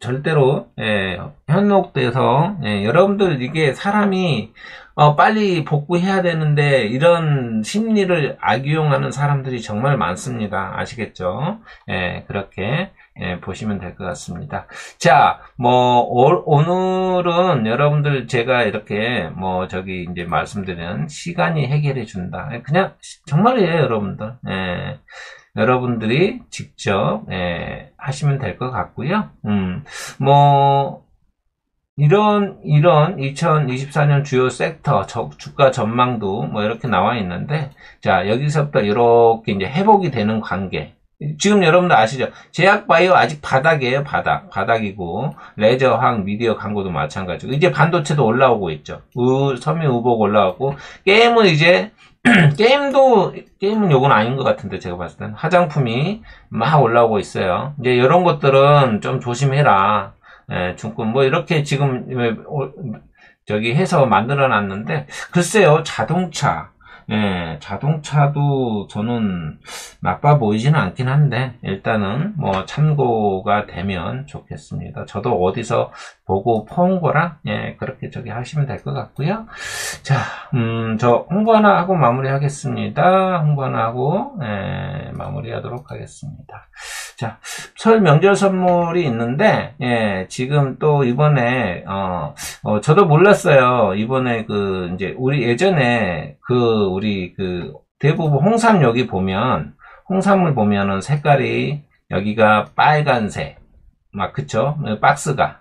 Speaker 1: 절대로 예, 현혹돼서 예, 여러분들 이게 사람이 어, 빨리 복구해야 되는데 이런 심리를 악용하는 사람들이 정말 많습니다. 아시겠죠? 예, 그렇게 예, 보시면 될 것 같습니다. 자, 뭐 오, 늘은 여러분들 제가 이렇게 뭐 저기 이제 말씀드리는 시간이 해결해 준다. 그냥 정말이에요, 여러분들. 예, 여러분들이 직접 예, 하시면 될 것 같고요. 음, 뭐 이런 이런 2024년 주요 섹터 주가 전망도 뭐 이렇게 나와 있는데 자 여기서부터 이렇게 이제 회복이 되는 관계 지금 여러분들 아시죠? 제약바이오 아직 바닥이에요, 바닥. 바닥이고, 레저항, 미디어 광고도 마찬가지고, 이제 반도체도 올라오고 있죠. 우, 섬유우복 올라오고, 게임은 이제, 게임도, 게임은 요건 아닌 것 같은데, 제가 봤을 땐. 화장품이 막 올라오고 있어요. 이제 이런 것들은 좀 조심해라. 예, 중국, 뭐, 이렇게 지금, 저기 해서 만들어 놨는데, 글쎄요, 자동차. 예, 자동차도 저는 나빠 보이지는 않긴 한데 일단은 뭐 참고가 되면 좋겠습니다. 저도 어디서 보고 퍼온 거라 예, 그렇게 저기 하시면 될 것 같고요. 자, 음, 저 홍보 하나 하고 마무리하겠습니다. 홍보 하나 하고 예, 마무리하도록 하겠습니다. 자, 설 명절 선물이 있는데, 예, 지금 또 이번에, 어, 어, 저도 몰랐어요. 이번에 그, 이제, 우리 예전에 그, 우리 그, 대부분 홍삼 여기 보면, 홍삼을 보면은 색깔이, 여기가 빨간색, 막, 그쵸? 박스가.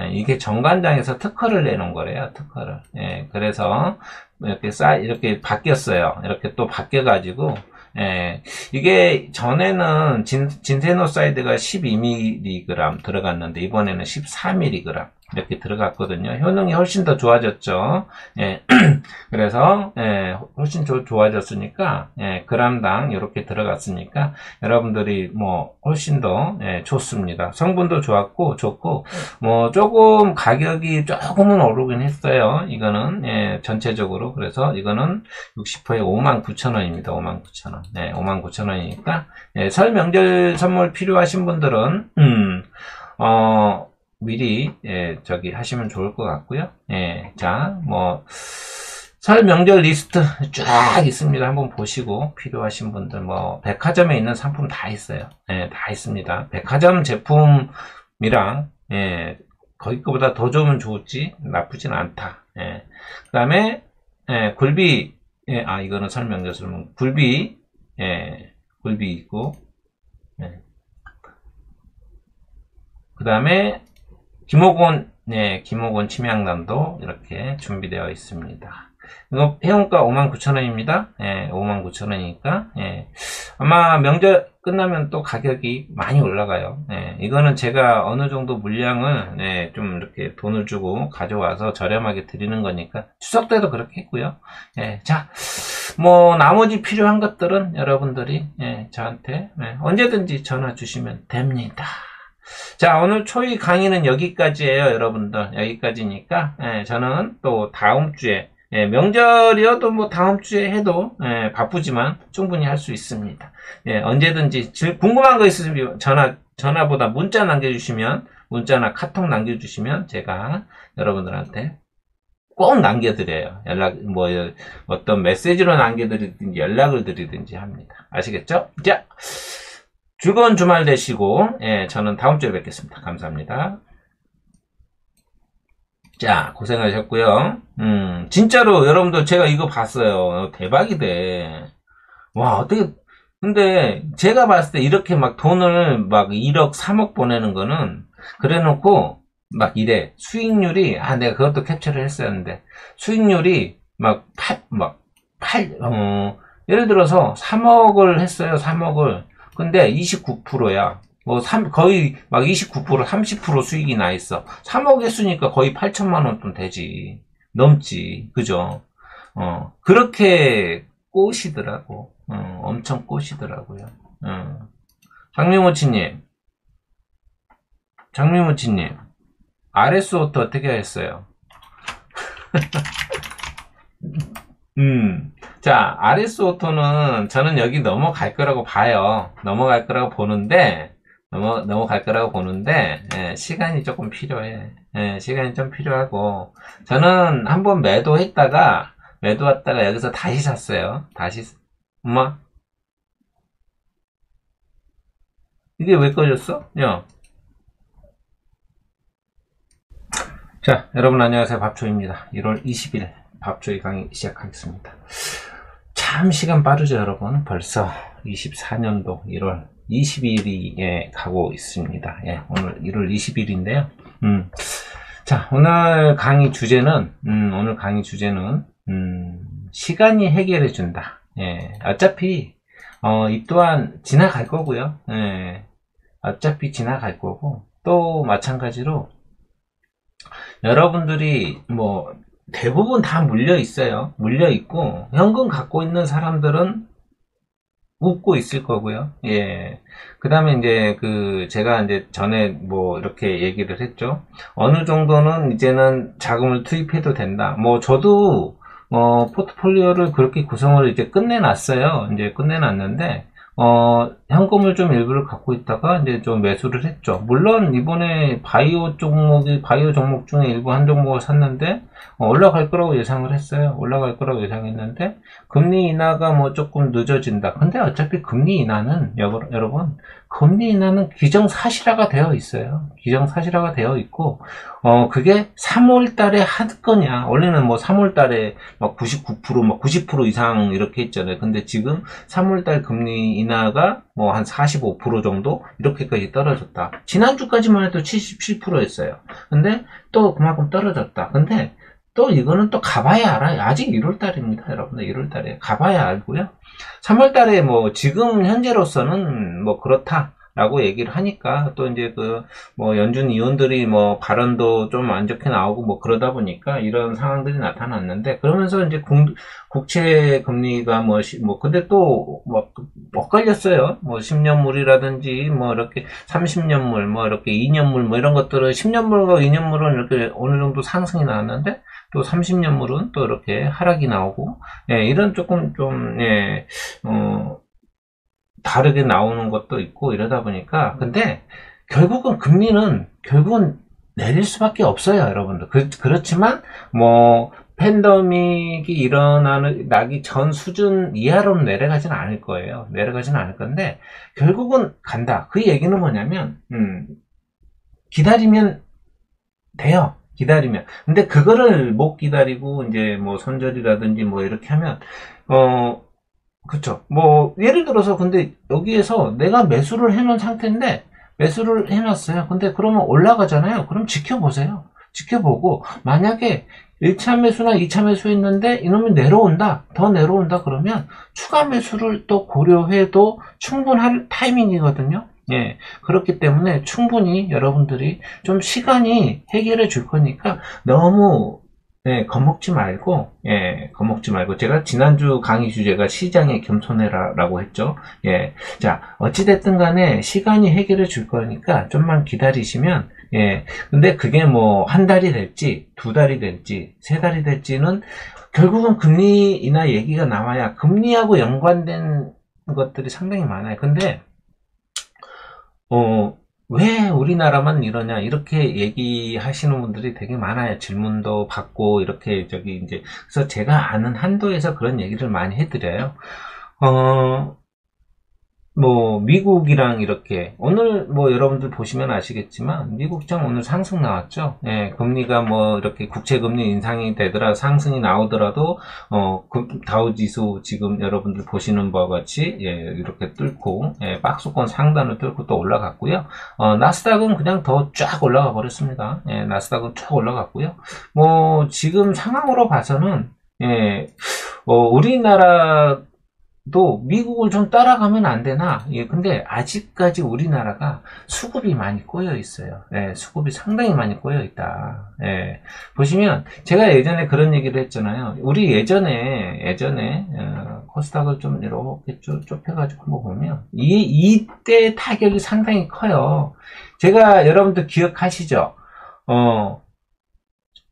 Speaker 1: 예, 이게 정관장에서 특허를 내놓은 거래요, 특허를. 예, 그래서, 이렇게 쌓, 이렇게 바뀌었어요. 이렇게 또 바뀌어 가지고, 예, 이게 전에는 진, 진세노사이드가 12mg 들어갔는데 이번에는 14mg 이렇게 들어갔거든요. 효능이 훨씬 더 좋아졌죠. 예, 그래서 예, 훨씬 조, 좋아졌으니까 예, 그람당 이렇게 들어갔으니까 여러분들이 뭐 훨씬 더 예, 좋습니다. 성분도 좋았고 좋고 뭐 조금 가격이 조금은 오르긴 했어요. 이거는 예, 전체적으로 그래서 이거는 60%에 59,000원입니다. 59,000원. 네, 59,000원이니까 예, 설 명절 선물 필요하신 분들은 음, 어 미리 예, 저기 하시면 좋을 것 같고요. 예, 자, 뭐 설 명절 리스트 쫙 있습니다. 한번 보시고 필요하신 분들 뭐 백화점에 있는 상품 다 있어요. 예, 다 있습니다. 백화점 제품이랑 예, 거기 거보다 더 좋으면 좋을지 나쁘진 않다. 예. 그다음에 예, 굴비 예, 아 이거는 설명절 설명 굴비 예, 굴비 있고 예. 그 다음에 김호곤, 네, 김호곤 침향단도 이렇게 준비되어 있습니다. 이거 회원가 59,000원입니다. 예, 59,000원이니까, 예. 아마 명절 끝나면 또 가격이 많이 올라가요. 예, 이거는 제가 어느 정도 물량을, 예, 좀 이렇게 돈을 주고 가져와서 저렴하게 드리는 거니까, 추석 때도 그렇게 했고요. 예, 자, 뭐, 나머지 필요한 것들은 여러분들이, 예, 저한테, 예, 언제든지 전화 주시면 됩니다. 자, 오늘 초이 강의는 여기까지예요, 여러분들. 여기까지니까, 예, 저는 또 다음 주에, 예, 명절이어도 뭐 다음 주에 해도, 예, 바쁘지만 충분히 할 수 있습니다. 예, 언제든지 궁금한 거 있으시면 전화, 전화보다 문자 남겨주시면, 문자나 카톡 남겨주시면 제가 여러분들한테 꼭 남겨드려요. 연락, 뭐, 어떤 메시지로 남겨드리든지 연락을 드리든지 합니다. 아시겠죠? 자, 즐거운 주말 되시고, 예, 저는 다음 주에 뵙겠습니다. 감사합니다. 자, 고생하셨고요. 음, 진짜로 여러분들 제가 이거 봤어요. 대박이대. 와, 어떻게, 근데 제가 봤을 때 이렇게 막 돈을 막 1억, 3억 보내는 거는 그래 놓고 막 이래. 수익률이, 아, 내가 그것도 캡처를 했었는데, 수익률이 막 8, 막 8, 어, 예를 들어서 3억을 했어요. 3억을. 근데 29%야. 뭐 3, 거의 막 29% 30% 수익이 나 있어. 3억 했으니까 거의 8천만 원 돈 되지. 넘지. 그죠? 어, 그렇게 꼬시더라고. 어, 엄청 꼬시더라고요. 어. 장미모치님. 장미모치님. RS오토 어떻게 했어요? 음. 자, 오토는 저는 여기 넘어갈 거라고 봐요. 넘어갈 거라고 보는데, 넘어, 넘어갈 거라고 보는데, 예, 시간이 조금 필요해. 예, 시간이 좀 필요하고, 저는 한번 매도했다가, 매도했다가 여기서 다시 샀어요. 다시, 엄마? 이게 왜 꺼졌어? 야. 자, 여러분 안녕하세요. 밥초입니다. 1월 20일 밥초이 강의 시작하겠습니다. 참 시간 빠르죠, 여러분. 벌써 24년도 1월 20일이 가고 있습니다. 예, 오늘 1월 20일인데요. 음, 자, 오늘 강의 주제는, 음, 오늘 강의 주제는, 음, 시간이 해결해 준다. 예, 어차피, 어, 이 또한 지나갈 거고요. 예, 어차피 지나갈 거고, 또 마찬가지로, 여러분들이 뭐 대부분 다 물려 있어요. 물려 있고 현금 갖고 있는 사람들은 웃고 있을 거고요. 예. 그 다음에 이제 그 제가 이제 전에 뭐 이렇게 얘기를 했죠. 어느 정도는 이제는 자금을 투입해도 된다. 뭐 저도 어 포트폴리오를 그렇게 구성을 이제 끝내놨어요. 이제 끝내놨는데 어, 현금을 좀 일부를 갖고 있다가 이제 좀 매수를 했죠. 물론 이번에 바이오 종목이 바이오 종목 중에 일부 한 종목을 샀는데 어, 올라갈 거라고 예상을 했어요. 올라갈 거라고 예상했는데 금리 인하가 뭐 조금 늦어진다. 근데 어차피 금리 인하는 여러분 금리 인하는 기정사실화가 되어 있어요. 기정사실화가 되어 있고, 어, 그게 3월 달에 할 거냐. 원래는 뭐 3월 달에 막 99%, 막 90% 이상 이렇게 했잖아요. 근데 지금 3월 달 금리 인하가 뭐 한 45% 정도 이렇게까지 떨어졌다. 지난주까지만 해도 77%였어요. 근데 또 그만큼 떨어졌다. 근데 또 이거는 또 가봐야 알아요. 아직 1월 달입니다. 여러분들 1월 달에 가봐야 알고요. 3월 달에 뭐 지금 현재로서는 뭐 그렇다. 라고 얘기를 하니까 또 이제 그 뭐 연준 의원들이 뭐 발언도 좀 안 좋게 나오고 뭐 그러다 보니까 이런 상황들이 나타났는데 그러면서 이제 국, 국채 금리가 뭐, 시, 뭐 근데 또뭐 엇갈렸어요. 뭐 10년물이라든지 뭐 이렇게 30년물 뭐 이렇게 2년물 뭐 이런 것들은 10년물과 2년물은 이렇게 어느 정도 상승이 나왔는데 또 30년물은 또 이렇게 하락이 나오고 예, 이런 조금 좀 예, 어, 다르게 나오는 것도 있고 이러다 보니까 근데 결국은 금리는 결국은 내릴 수밖에 없어요 여러분들. 그, 그렇지만 뭐 팬더믹이 일어나는 나기 전 수준 이하로는 내려가지는 않을 거예요. 내려가지는 않을 건데 결국은 간다. 그 얘기는 뭐냐면 음, 기다리면 돼요. 기다리면. 근데 그거를 못 기다리고 이제 뭐 손절이라든지 뭐 이렇게 하면 어 그쵸. 뭐, 예를 들어서, 근데 여기에서 내가 매수를 해놓은 상태인데, 매수를 해놨어요. 근데 그러면 올라가잖아요. 그럼 지켜보세요. 지켜보고, 만약에 1차 매수나 2차 매수 했는데, 이놈이 내려온다. 더 내려온다. 그러면, 추가 매수를 또 고려해도 충분할 타이밍이거든요. 예. 그렇기 때문에 충분히 여러분들이 좀 시간이 해결해 줄 거니까 너무 네, 겁먹지 말고, 예, 겁먹지 말고. 제가 지난주 강의 주제가 시장에 겸손해라라고 했죠. 예. 자, 어찌됐든 간에 시간이 해결해 줄 거니까 좀만 기다리시면, 예. 근데 그게 뭐, 한 달이 될지, 두 달이 될지, 세 달이 될지는 결국은 금리 인하 얘기가 나와야 금리하고 연관된 것들이 상당히 많아요. 근데, 어, 왜 우리나라만 이러냐 이렇게 얘기하시는 분들이 되게 많아요. 질문도 받고 이렇게 저기 이제 그래서 제가 아는 한도에서 그런 얘기를 많이 해드려요. 어, 뭐 미국이랑 이렇게 오늘 뭐 여러분들 보시면 아시겠지만 미국 장 오늘 상승 나왔죠. 예, 금리가 뭐 이렇게 국채 금리 인상이 되더라 상승이 나오더라도 어 다우지수 지금 여러분들 보시는 바와 같이 예, 이렇게 뚫고 예, 박스권 상단을 뚫고 또 올라갔고요. 어, 나스닥은 그냥 더 쫙 올라가 버렸습니다. 예, 나스닥은 쫙 올라갔고요. 뭐 지금 상황으로 봐서는 예, 어, 우리나라 또 미국을 좀 따라가면 안 되나? 예, 근데 아직까지 우리나라가 수급이 많이 꼬여 있어요. 예, 수급이 상당히 많이 꼬여 있다. 예, 보시면 제가 예전에 그런 얘기를 했잖아요. 우리 예전에 예전에 어, 코스닥을 좀 이렇게 쭉 좁혀가지고 한번 보면 이 이때 타격이 상당히 커요. 제가 여러분들 기억하시죠? 어,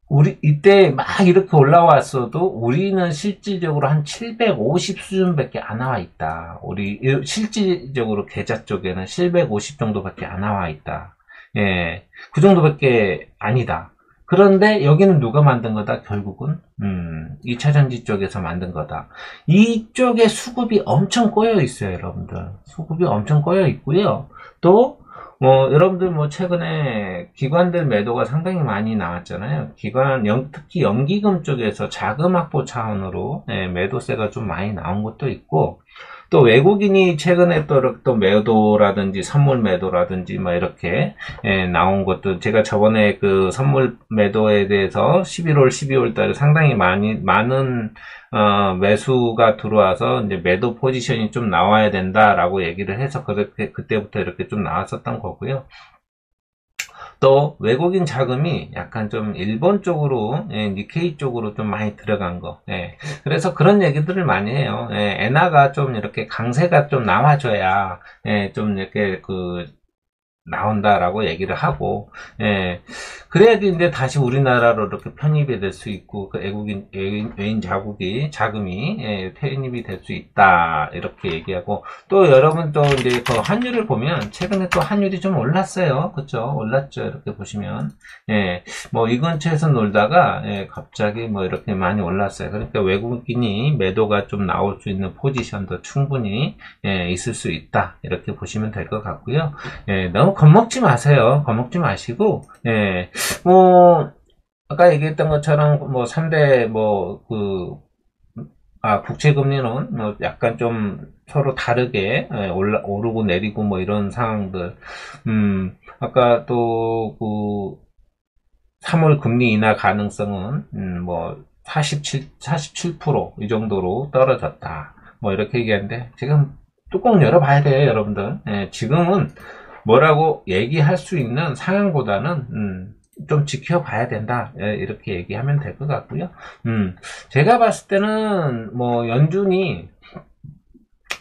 Speaker 1: 우리 이때 막 이렇게 올라왔어도 우리는 실질적으로 한 750 수준밖에 안 나와 있다. 우리 실질적으로 계좌 쪽에는 750 정도밖에 안 나와 있다. 예, 그 정도밖에 아니다. 그런데 여기는 누가 만든 거다? 결국은 음, 2차전지 쪽에서 만든 거다. 이쪽에 수급이 엄청 꼬여 있어요, 여러분들. 수급이 엄청 꼬여 있고요. 또 뭐 여러분들 뭐 최근에 기관들 매도가 상당히 많이 나왔잖아요. 기관 연, 특히 연기금 쪽에서 자금 확보 차원으로 네, 매도세가 좀 많이 나온 것도 있고 또 외국인이 최근에 또, 또 매도라든지 선물 매도라든지 뭐 이렇게 예, 나온 것도 제가 저번에 그 선물 매도에 대해서 11월 12월 달에 상당히 많이 많은 어, 매수가 들어와서 이제 매도 포지션이 좀 나와야 된다라고 얘기를 해서 그렇게 그때부터 이렇게 좀 나왔었던 거고요. 또 외국인 자금이 약간 좀 일본 쪽으로 예, 니케이 쪽으로 좀 많이 들어간 거 예. 그래서 그런 얘기들을 많이 해요 예, 엔화가 좀 이렇게 강세가 좀 나와줘야 예, 좀 이렇게 그 나온다라고 얘기를 하고, 예. 그래야지 이제 다시 우리나라로 이렇게 편입이 될 수 있고, 그 외국인, 외인, 외인 자국이, 자금이, 예, 편입이 될 수 있다. 이렇게 얘기하고, 또 여러분 또 이제 그 환율을 보면, 최근에 또 환율이 좀 올랐어요. 그쵸? 올랐죠. 이렇게 보시면. 예. 뭐 이 근처에서 놀다가, 예, 갑자기 뭐 이렇게 많이 올랐어요. 그러니까 외국인이 매도가 좀 나올 수 있는 포지션도 충분히, 예, 있을 수 있다. 이렇게 보시면 될 것 같고요. 예, 너무 겁먹지 마세요. 겁먹지 마시고, 예, 뭐, 아까 얘기했던 것처럼, 뭐, 3대, 뭐, 그, 아, 국채금리는 뭐 약간 좀 서로 다르게 예, 올라, 오르고 내리고 뭐 이런 상황들. 음, 아까 또 그 3월 금리 인하 가능성은 음, 뭐 47, 47%이 정도로 떨어졌다. 뭐 이렇게 얘기하는데 지금 뚜껑 열어봐야 돼요, 여러분들. 예, 지금은 뭐라고 얘기할 수 있는 상황보다는 음, 좀 지켜봐야 된다 예, 이렇게 얘기하면 될 것 같고요. 음, 제가 봤을 때는 뭐 연준이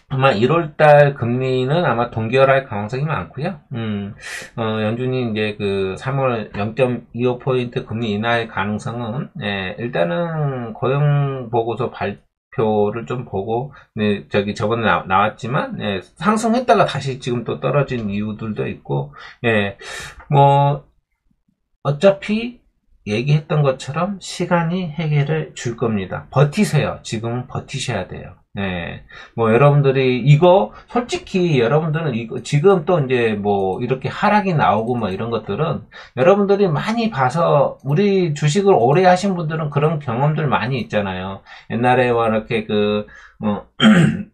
Speaker 1: 아마 1월달 금리는 아마 동결할 가능성이 많고요. 음, 어, 연준이 이제 그 3월 0.25포인트 금리 인하의 가능성은 예, 일단은 고용 보고서 발 표를 좀 보고 네, 저기 저번에 나, 왔지만 예, 상승했다가 다시 지금 또 떨어진 이유들도 있고 예, 뭐 어차피 얘기했던 것처럼 시간이 해결을 줄 겁니다. 버티세요. 지금은 버티셔야 돼요. 네. 뭐 여러분들이 이거 솔직히 여러분들은 이거 지금 또 이제 뭐 이렇게 하락이 나오고 뭐 이런 것들은 여러분들이 많이 봐서 우리 주식을 오래 하신 분들은 그런 경험들 많이 있잖아요. 옛날에 뭐 이렇게 그뭐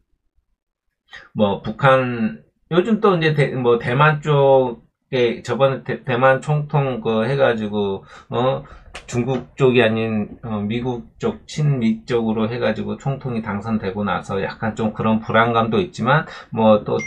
Speaker 1: 뭐 북한 요즘 또 이제 대, 뭐 대만 쪽 에 저번에 대, 대만 총통 그 해가지고 어 중국 쪽이 아닌 어, 미국 쪽 친미 쪽으로 해가지고 총통이 당선되고 나서 약간 좀 그런 불안감도 있지만 뭐 또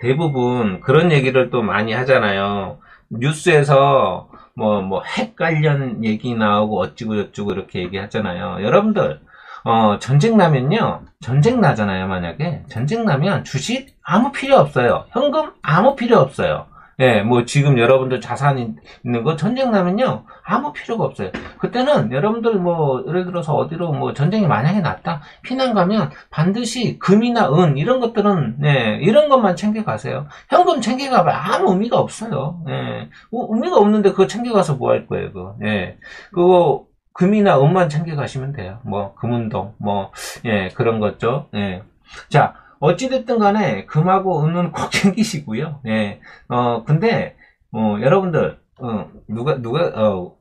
Speaker 1: 대부분 그런 얘기를 또 많이 하잖아요. 뉴스에서 뭐 뭐 핵 관련 얘기 나오고 어찌고 저찌고 이렇게 얘기하잖아요. 여러분들 어, 전쟁 나면요. 전쟁 나잖아요, 만약에. 전쟁 나면 주식 아무 필요 없어요. 현금 아무 필요 없어요. 예, 뭐 지금 여러분들 자산이 있는 거 전쟁 나면요 아무 필요가 없어요. 그때는 여러분들 뭐 예를 들어서 어디로 뭐 전쟁이 만약에 났다 피난 가면 반드시 금이나 은 이런 것들은 예, 이런 것만 챙겨 가세요. 현금 챙겨 가면 아무 의미가 없어요. 예, 뭐 의미가 없는데 그거 챙겨 가서 뭐 할 거예요, 그거. 예, 그거 금이나 은만 챙겨 가시면 돼요. 뭐 금운동, 뭐 예, 그런 것죠. 예. 자, 어찌됐든 간에 금하고 은은 꼭 챙기시고요. 예. 어, 근데, 어, 여러분들, 어, 누가, 누가, 어,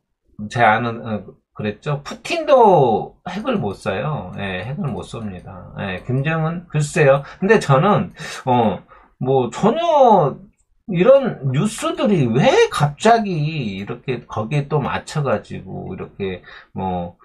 Speaker 1: 제 아는, 어, 그랬죠. 푸틴도 핵을 못 쏴요. 예, 핵을 못 쏩니다. 예, 김정은, 글쎄요. 근데 저는, 어, 뭐, 전혀, 이런 뉴스들이 왜 갑자기 이렇게 거기에 또 맞춰가지고, 이렇게, 뭐,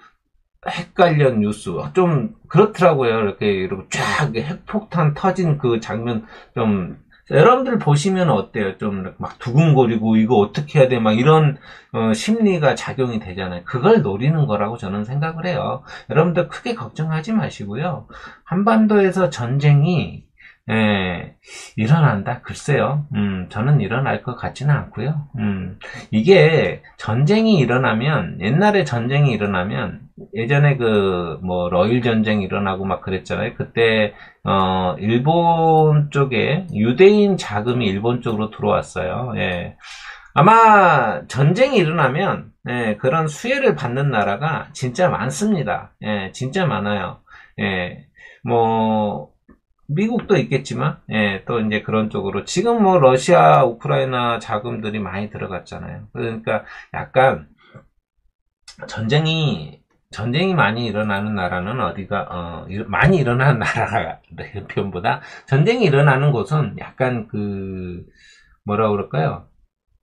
Speaker 1: 핵 관련 뉴스 좀 그렇더라고요. 이렇게 이렇게 쫙 핵폭탄 터진 그 장면 좀 여러분들 보시면 어때요? 좀 막 두근거리고 이거 어떻게 해야 돼? 막 이런 어, 심리가 작용이 되잖아요. 그걸 노리는 거라고 저는 생각을 해요. 여러분들 크게 걱정하지 마시고요. 한반도에서 전쟁이 예, 일어난다? 글쎄요. 음, 저는 일어날 것 같지는 않고요. 음, 이게 전쟁이 일어나면, 옛날에 전쟁이 일어나면, 예전에 그, 뭐, 러일 전쟁 일어나고 막 그랬잖아요. 그때, 어, 일본 쪽에 유대인 자금이 일본 쪽으로 들어왔어요. 예. 아마 전쟁이 일어나면, 예, 그런 수혜를 받는 나라가 진짜 많습니다. 예, 진짜 많아요. 예, 뭐, 미국도 있겠지만, 예, 또 이제 그런 쪽으로. 지금 뭐 러시아, 우크라이나 자금들이 많이 들어갔잖아요. 그러니까 약간 전쟁이, 전쟁이 많이 일어나는 나라는 어디가, 어, 많이 일어나는 나라가, 표현보다 전쟁이 일어나는 곳은 약간 그, 뭐라 그럴까요?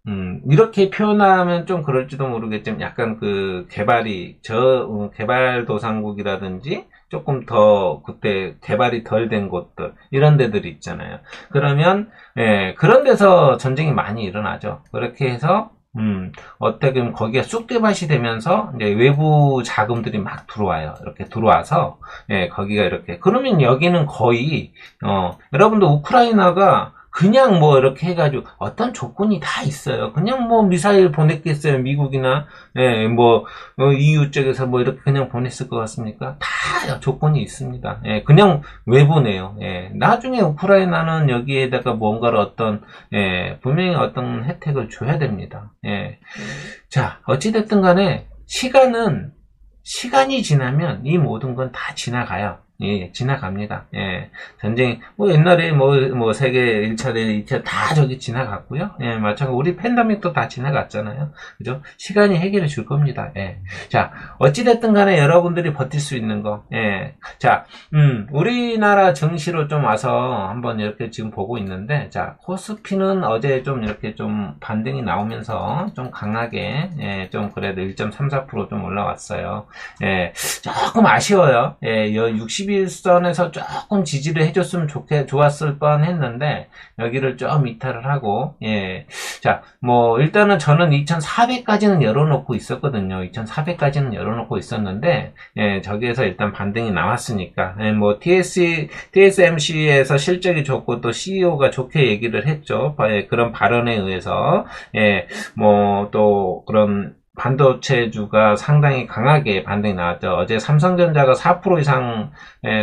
Speaker 1: 음, 이렇게 표현하면 좀 그럴지도 모르겠지만 약간 그 개발이, 저, 어, 개발도상국이라든지 조금 더 그때 개발이 덜 된 곳들 이런 데들이 있잖아요. 그러면 예, 그런 데서 전쟁이 많이 일어나죠. 그렇게 해서 음, 어떻게 보면 거기가 쑥대밭이 되면서 이제 외부 자금들이 막 들어와요. 이렇게 들어와서 예, 거기가 이렇게 그러면 여기는 거의 어, 여러분도 우크라이나가 그냥 뭐 이렇게 해가지고 어떤 조건이 다 있어요. 그냥 뭐 미사일 보냈겠어요. 미국이나 예, 뭐 어, EU 쪽에서 뭐 이렇게 그냥 보냈을 것 같습니까? 다 조건이 있습니다. 예, 그냥 왜 보내요? 예, 나중에 우크라이나는 여기에다가 뭔가를 어떤 예, 분명히 어떤 혜택을 줘야 됩니다. 예. 자, 어찌됐든 간에 시간은 시간이 지나면 이 모든 건 다 지나가요. 예, 지나갑니다. 예, 전쟁, 뭐 옛날에 뭐, 뭐 세계 1차, 대 2차 다 저기 지나갔고요. 예, 마찬가지로 우리 팬데믹도 다 지나갔잖아요. 그죠? 시간이 해결해 줄 겁니다. 예. 자, 어찌됐든 간에 여러분들이 버틸 수 있는 거. 예. 자, 음, 우리나라 증시로 좀 와서 한번 이렇게 지금 보고 있는데, 자, 코스피는 어제 좀 이렇게 좀 반등이 나오면서 좀 강하게, 예, 좀 그래도 1.34%좀 올라왔어요. 예, 조금 아쉬워요. 예, 60 21선에서 조금 지지를 해줬으면 좋게, 좋았을 뻔 했는데, 여기를 좀 이탈을 하고, 예. 자, 뭐, 일단은 저는 2400까지는 열어놓고 있었거든요. 2400까지는 열어놓고 있었는데, 예, 저기에서 일단 반등이 나왔으니까, 예, 뭐, TS, TSMC에서 실적이 좋고 또 CEO가 좋게 얘기를 했죠. 예, 그런 발언에 의해서, 예, 뭐, 또, 그런, 반도체주가 상당히 강하게 반등이 나왔죠. 어제 삼성전자가 4% 이상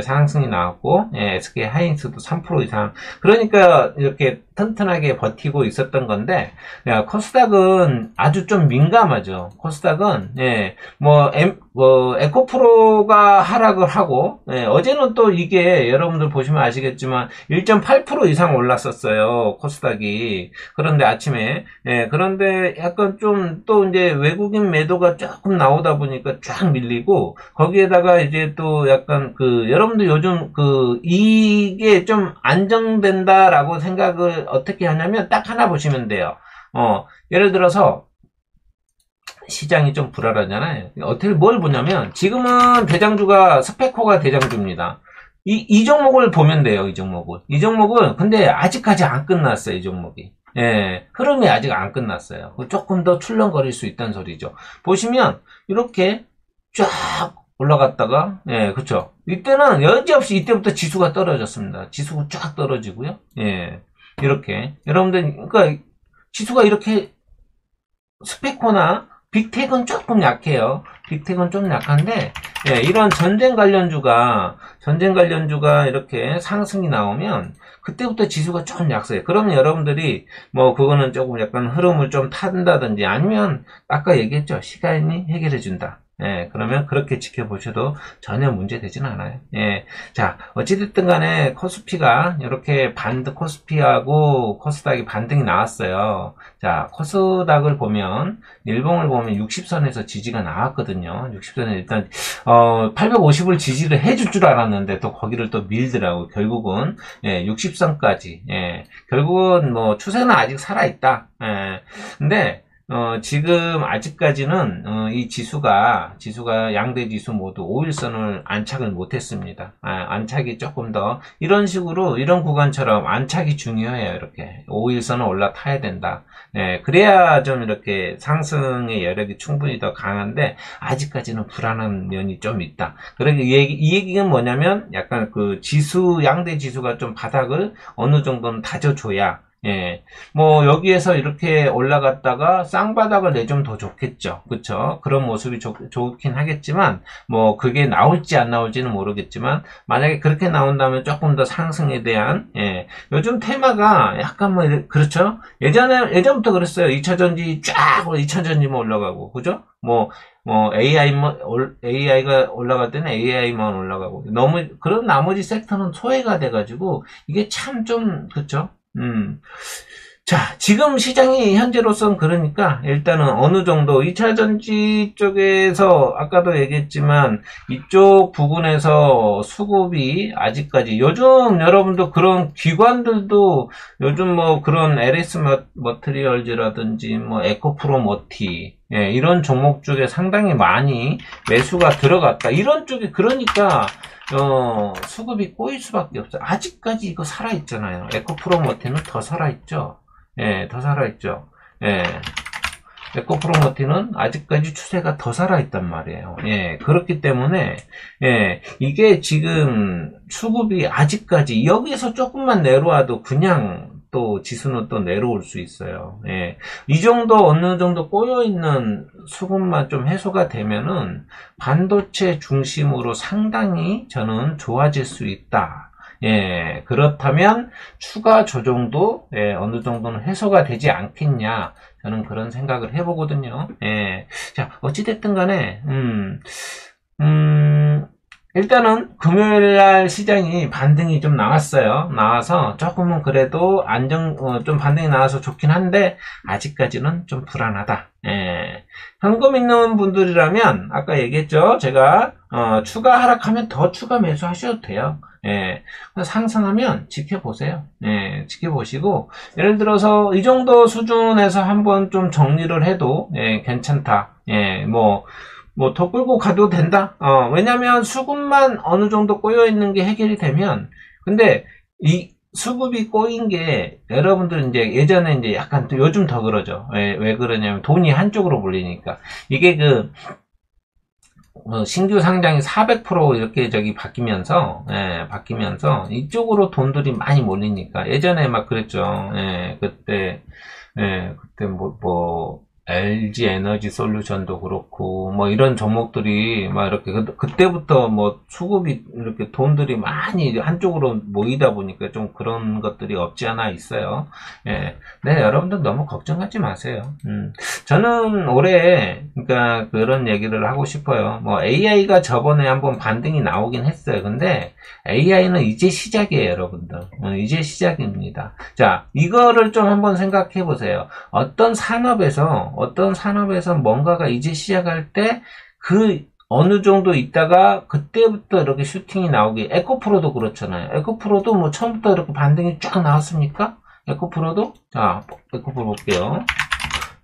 Speaker 1: 상승이 나왔고 예, SK 하이닉스도 3% 이상. 그러니까 이렇게 튼튼하게 버티고 있었던 건데 야, 코스닥은 아주 좀 민감하죠. 코스닥은 예, 뭐, M, 뭐 에코프로가 하락을 하고 예, 어제는 또 이게 여러분들 보시면 아시겠지만 1.8% 이상 올랐었어요. 코스닥이. 그런데 아침에 예, 그런데 약간 좀 또 이제 외국인 매도가 조금 나오다 보니까 쫙 밀리고 거기에다가 이제 또 약간 그 여러분들 요즘 그 이게 좀 안정된다라고 생각을 어떻게 하냐면 딱 하나 보시면 돼요. 어, 예를 들어서 시장이 좀 불안하잖아요. 어떻게 뭘 보냐면 지금은 대장주가 스페코가 대장주입니다. 이, 이 종목을 보면 돼요. 이 종목을. 이 종목은 근데 아직까지 안 끝났어요. 이 종목이. 예, 흐름이 아직 안 끝났어요. 조금 더 출렁거릴 수 있다는 소리죠. 보시면 이렇게 쫙 올라갔다가 예, 그렇죠. 이때는 여지없이 이때부터 지수가 떨어졌습니다. 지수가 쫙 떨어지고요. 예. 이렇게 여러분들 그러니까 지수가 이렇게 스페코나 빅텍은 조금 약해요. 빅텍은 좀 약한데 예, 이런 전쟁 관련주가 전쟁 관련주가 이렇게 상승이 나오면 그때부터 지수가 좀 약세요. 그러면 여러분들이 뭐 그거는 조금 약간 흐름을 좀 탄다든지 아니면 아까 얘기했죠. 시간이 해결해 준다. 예, 그러면 그렇게 지켜보셔도 전혀 문제되지는 않아요. 예, 자, 어찌됐든 간에 코스피가 이렇게 반드 코스피하고 코스닥이 반등이 나왔어요. 자, 코스닥을 보면, 일봉을 보면 60선에서 지지가 나왔거든요. 60선에 일단, 어, 850을 지지를 해줄 줄 알았는데 또 거기를 또 밀더라고. 결국은, 예, 60선까지, 예, 결국은 뭐 추세는 아직 살아있다. 예, 근데, 어, 지금 아직까지는 어, 이 지수가 지수가 양대 지수 모두 5일선을 안착을 못했습니다. 아, 안착이 조금 더 이런 식으로 이런 구간처럼 안착이 중요해요. 이렇게 5일선을 올라타야 된다. 네, 그래야 좀 이렇게 상승의 여력이 충분히 더 강한데 아직까지는 불안한 면이 좀 있다. 그러니까 이, 얘기, 이 얘기는 뭐냐면 약간 그 지수 양대 지수가 좀 바닥을 어느 정도는 다져줘야 예. 뭐, 여기에서 이렇게 올라갔다가 쌍바닥을 내주면 더 좋겠죠. 그쵸? 그런 모습이 좋, 좋긴 하겠지만, 뭐, 그게 나올지 안 나올지는 모르겠지만, 만약에 그렇게 나온다면 조금 더 상승에 대한, 예. 요즘 테마가 약간 뭐, 그렇죠? 예전에, 예전부터 그랬어요. 2차 전지 쫙, 2차 전지만 올라가고, 그죠? 뭐, 뭐, AI만, AI가 올라갈 때는 AI만 올라가고, 너무, 그런 나머지 섹터는 소외가 돼가지고, 이게 참 좀, 그쵸? 음. 자, 지금 시장이 현재로선 그러니까 일단은 어느 정도 2차 전지 쪽에서 아까도 얘기했지만 이쪽 부분에서 수급이 아직까지 요즘 여러분도 그런 기관들도 요즘 뭐 그런 LS 머트리얼즈라든지 뭐 에코프로 머티 예, 이런 종목 쪽에 상당히 많이 매수가 들어갔다. 이런 쪽에 그러니까 어, 수급이 꼬일 수밖에 없어요. 아직까지 이거 살아있잖아요. 에코프로모티는 더 살아있죠. 예, 더 살아있죠. 예. 에코프로모티는 아직까지 추세가 더 살아있단 말이에요. 예, 그렇기 때문에, 예, 이게 지금 수급이 아직까지 여기서 조금만 내려와도 그냥 또 지수는 또 내려올 수 있어요. 예. 이 정도 어느 정도 꼬여 있는 수급만 좀 해소가 되면은 반도체 중심으로 상당히 저는 좋아질 수 있다. 예, 그렇다면 추가 조정도 예, 어느 정도는 해소가 되지 않겠냐. 저는 그런 생각을 해보거든요. 예. 자, 어찌됐든 간에, 음, 음, 일단은 금요일 날 시장이 반등이 좀 나왔어요. 나와서 조금은 그래도 안정, 어, 좀 반등이 나와서 좋긴 한데, 아직까지는 좀 불안하다. 예. 현금 있는 분들이라면, 아까 얘기했죠. 제가, 어, 추가 하락하면 더 추가 매수하셔도 돼요. 예. 상승하면 지켜보세요. 예, 지켜보시고, 예를 들어서 이 정도 수준에서 한번 좀 정리를 해도, 예, 괜찮다. 예, 뭐, 뭐, 더 끌고 가도 된다? 어, 왜냐면 수급만 어느 정도 꼬여 있는 게 해결이 되면, 근데 이 수급이 꼬인 게 여러분들 이제 예전에 이제 약간 또 요즘 더 그러죠. 왜, 왜 그러냐면 돈이 한쪽으로 몰리니까. 이게 그, 어, 신규 상장이 400% 이렇게 저기 바뀌면서, 예, 바뀌면서 이쪽으로 돈들이 많이 몰리니까 예전에 막 그랬죠. 예, 그때, 예, 그때 뭐, 뭐, LG 에너지 솔루션도 그렇고 뭐 이런 종목들이 막 이렇게 그, 때부터 뭐 수급이 이렇게 돈들이 많이 한쪽으로 모이다 보니까 좀 그런 것들이 없지 않아 있어요. 예. 네, 여러분들 너무 걱정하지 마세요. 음. 저는 올해 그러니까 그런 얘기를 하고 싶어요. 뭐 AI가 저번에 한번 반등이 나오긴 했어요. 근데 AI는 이제 시작이에요, 여러분들. 어, 이제 시작입니다. 자, 이거를 좀 한번 생각해 보세요. 어떤 산업에서 어떤 산업에서 뭔가가 이제 시작할 때 그 어느 정도 있다가 그때부터 이렇게 슈팅이 나오기 에코프로도 그렇잖아요. 에코프로도 뭐 처음부터 이렇게 반등이 쫙 나왔습니까? 에코프로도 자 에코프로 볼게요.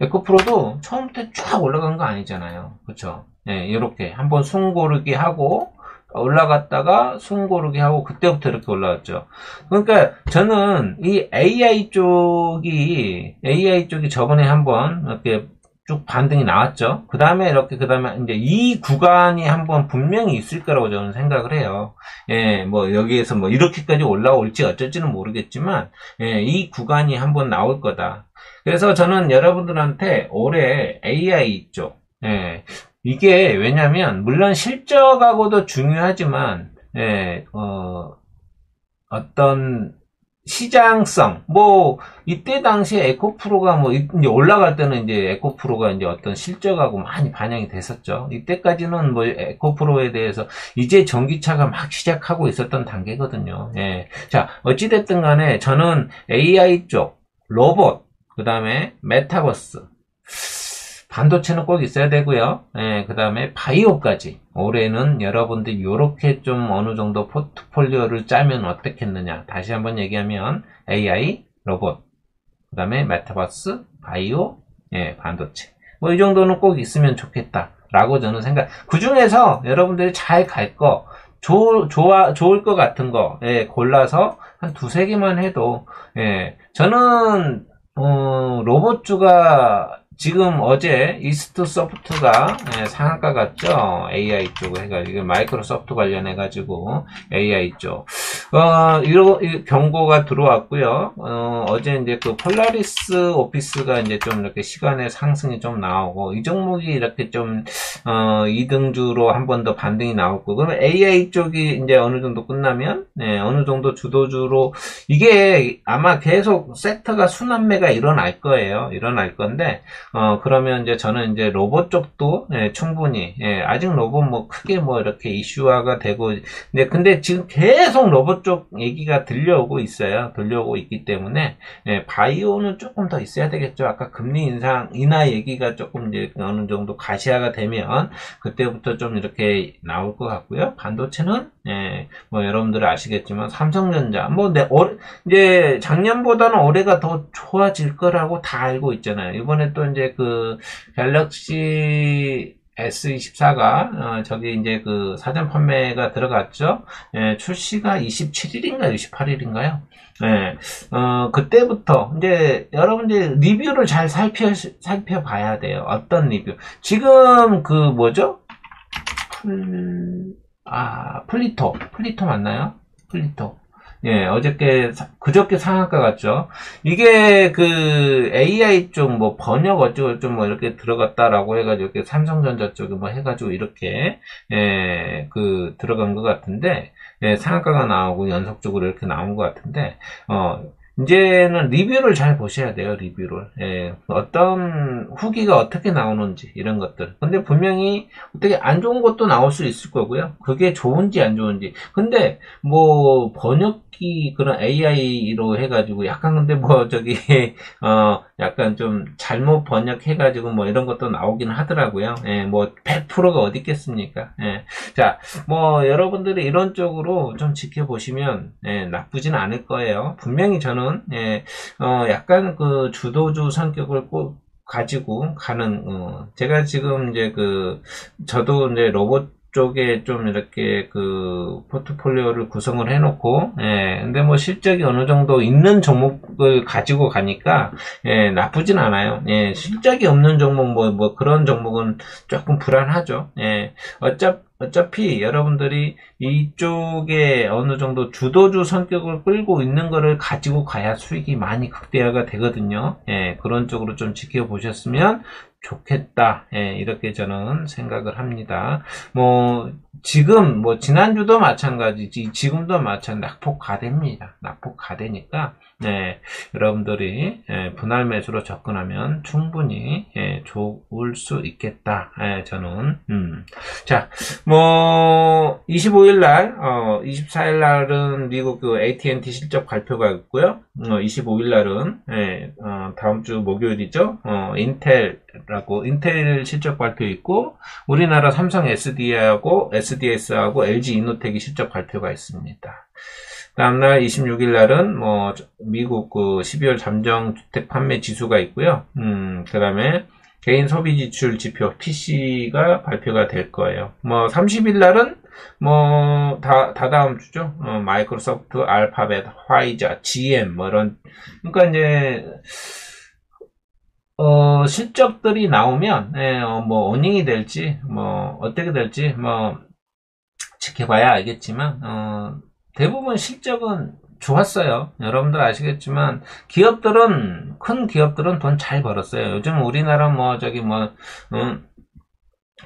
Speaker 1: 에코프로도 처음부터 쫙 올라간 거 아니잖아요. 그렇죠? 네, 이렇게 한번 숨 고르기 하고 올라갔다가 숨 고르기 하고 그때부터 이렇게 올라왔죠. 그러니까 저는 이 AI 쪽이 AI 쪽이 저번에 한번 이렇게 쭉 반등이 나왔죠. 그 다음에 이렇게, 그 다음에 이제 이 구간이 한번 분명히 있을 거라고 저는 생각을 해요. 예, 뭐 여기에서 뭐 이렇게까지 올라올지 어쩔지는 모르겠지만, 예, 이 구간이 한번 나올 거다. 그래서 저는 여러분들한테 올해 AI 쪽, 예, 이게 왜냐면, 물론 실적하고도 중요하지만, 예, 어, 어떤 시장성 뭐 이때 당시에 에코프로가 뭐 이제 올라갈 때는 이제 에코프로가 이제 어떤 실적하고 많이 반영이 됐었죠. 이때까지는 뭐 에코프로에 대해서 이제 전기차가 막 시작하고 있었던 단계거든요. 예. 자 어찌 됐든 간에 저는 AI 쪽 로봇 그다음에 메타버스 반도체는 꼭 있어야 되고요. 예, 그 다음에 바이오까지. 올해는 여러분들 이렇게 좀 어느 정도 포트폴리오를 짜면 어떻겠느냐. 다시 한번 얘기하면 AI, 로봇, 그 다음에 메타버스, 바이오, 예, 반도체. 뭐 이 정도는 꼭 있으면 좋겠다. 라고 저는 생각. 그 중에서 여러분들이 잘 갈 거, 좋, 좋아, 좋을 것 같은 거, 예, 골라서 한 두세 개만 해도, 예, 저는, 어, 로봇주가 지금 어제 이스트 소프트가 예, 상한가 갔죠. AI 쪽 해가지고 마이크로소프트 관련해 가지고 AI 쪽. 어, 이러, 경고가 들어왔고요. 어, 제 이제 그 폴라리스 오피스가 이제 좀 이렇게 시간의 상승이 좀 나오고 이 종목이 이렇게 좀 어, 2등주로 한 번 더 반등이 나오고 그러면 AI 쪽이 이제 어느 정도 끝나면 네, 어느 정도 주도주로 이게 아마 계속 섹터가 순환매가 일어날 거예요. 일어날 건데 어, 그러면 이제 저는 이제 로봇 쪽도 예, 충분히 예, 아직 로봇 뭐 크게 뭐 이렇게 이슈화가 되고 근데 근데 지금 계속 로봇 쪽 얘기가 들려오고 있어요. 들려오고 있기 때문에 예, 바이오는 조금 더 있어야 되겠죠. 아까 금리 인상 인하 얘기가 조금 이제 어느 정도 가시화가 되면 그때부터 좀 이렇게 나올 것 같고요. 반도체는 예, 뭐 여러분들 아시겠지만 삼성전자 뭐 내, 올, 이제 작년보다는 올해가 더 좋아질 거라고 다 알고 있잖아요. 이번에 또 이제 그 갤럭시 S24가 어, 저기 이제 그 사전 판매가 들어갔죠. 예, 출시가 27일인가 28일인가요? 예, 어, 그때부터 이제 여러분들 리뷰를 잘 살펴 살펴봐야 돼요. 어떤 리뷰? 지금 그 뭐죠? 풀, 아 플리토 플리토 맞나요? 플리토 예, 어저께, 그저께 상한가 갔죠. 이게 그 AI 쪽 뭐 번역 어쩌고 좀뭐 이렇게 들어갔다라고 해가지고 이렇게 삼성전자 쪽에 뭐 해가지고 이렇게, 예, 그 들어간 것 같은데, 예, 상한가가 나오고 연속적으로 이렇게 나온 것 같은데, 어, 이제는 리뷰를 잘 보셔야 돼요, 리뷰를. 예, 어떤 후기가 어떻게 나오는지, 이런 것들. 근데 분명히 어떻게 안 좋은 것도 나올 수 있을 거고요. 그게 좋은지 안 좋은지. 근데, 뭐, 번역기, 그런 AI로 해가지고, 약간 근데 뭐, 저기, 어, 약간 좀 잘못 번역해가지고 뭐 이런 것도 나오긴 하더라고요. 예, 뭐, 100%가 어디 있겠습니까? 예. 자, 뭐, 여러분들이 이런 쪽으로 좀 지켜보시면, 예, 나쁘진 않을 거예요. 분명히 저는 예, 어, 약간 그 주도주 성격을 꼭 가지고 가는 어, 제가 지금 이제 그 저도 이제 로봇 쪽에 좀 이렇게 그 포트폴리오를 구성을 해놓고, 예, 근데 뭐 실적이 어느 정도 있는 종목을 가지고 가니까, 예, 나쁘진 않아요. 예, 실적이 없는 종목, 뭐, 뭐 그런 종목은 조금 불안하죠. 예, 어차피 어차피 여러분들이 이쪽에 어느 정도 주도주 성격을 끌고 있는 거를 가지고 가야 수익이 많이 극대화가 되거든요. 예, 그런 쪽으로 좀 지켜보셨으면 좋겠다. 예, 이렇게 저는 생각을 합니다. 뭐, 지금, 뭐, 지난주도 마찬가지지, 지금도 마찬가지, 낙폭 가됩니다. 낙폭 가되니까, 네, 여러분들이 예, 분할 매수로 접근하면 충분히 예, 좋을 수 있겠다. 예, 저는 음. 자, 뭐 25일 날, 어, 24일 날은 미국 그 AT&T 실적 발표가 있고요. 어, 25일 날은 예, 어, 다음 주 목요일이죠. 어, 인텔라고 인텔 실적 발표 있고 우리나라 삼성 SD하고 SDS하고 LG 이노텍이 실적 발표가 있습니다. 다음날 26일 날은 뭐 미국 그 12월 잠정 주택 판매 지수가 있고요. 음, 그다음에 개인 소비 지출 지표 PC가 발표가 될 거예요. 뭐 30일 날은 뭐 다 다다음 주죠. 어, 마이크로소프트, 알파벳, 화이자, GM 뭐 이런 그러니까 이제 어, 실적들이 나오면 예, 어, 뭐 어닝이 될지 뭐 어떻게 될지 뭐 지켜봐야 알겠지만 어, 대부분 실적은 좋았어요. 여러분들 아시겠지만 기업들은 큰 기업들은 돈 잘 벌었어요. 요즘 우리나라 뭐 저기 뭐 음,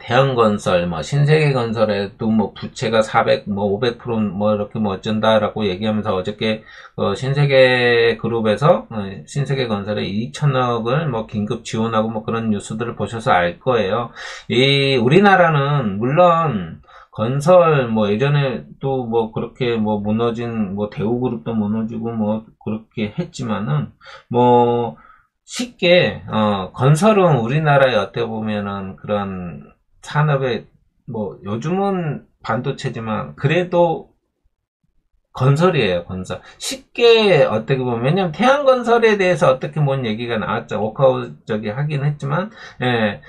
Speaker 1: 대형건설, 뭐 신세계건설에도 뭐 부채가 400, 뭐 500%뭐 이렇게 뭐 어쩐다라고 얘기하면서 어저께 어 신세계 그룹에서 어 신세계건설에 2천억을 뭐 긴급 지원하고 뭐 그런 뉴스들을 보셔서 알 거예요. 이 우리나라는 물론 건설 뭐 예전에 또 뭐 그렇게 뭐 무너진 뭐 대우그룹도 무너지고 뭐 그렇게 했지만은 뭐 쉽게 어 건설은 우리나라에 어떻게 보면은 그런 산업에 뭐 요즘은 반도체지만 그래도 건설이에요, 건설. 쉽게 어떻게 보면, 왜냐면 태양건설에 대해서 어떻게 뭔 얘기가 나왔죠. 워크아웃 저기 하긴 했지만, 예,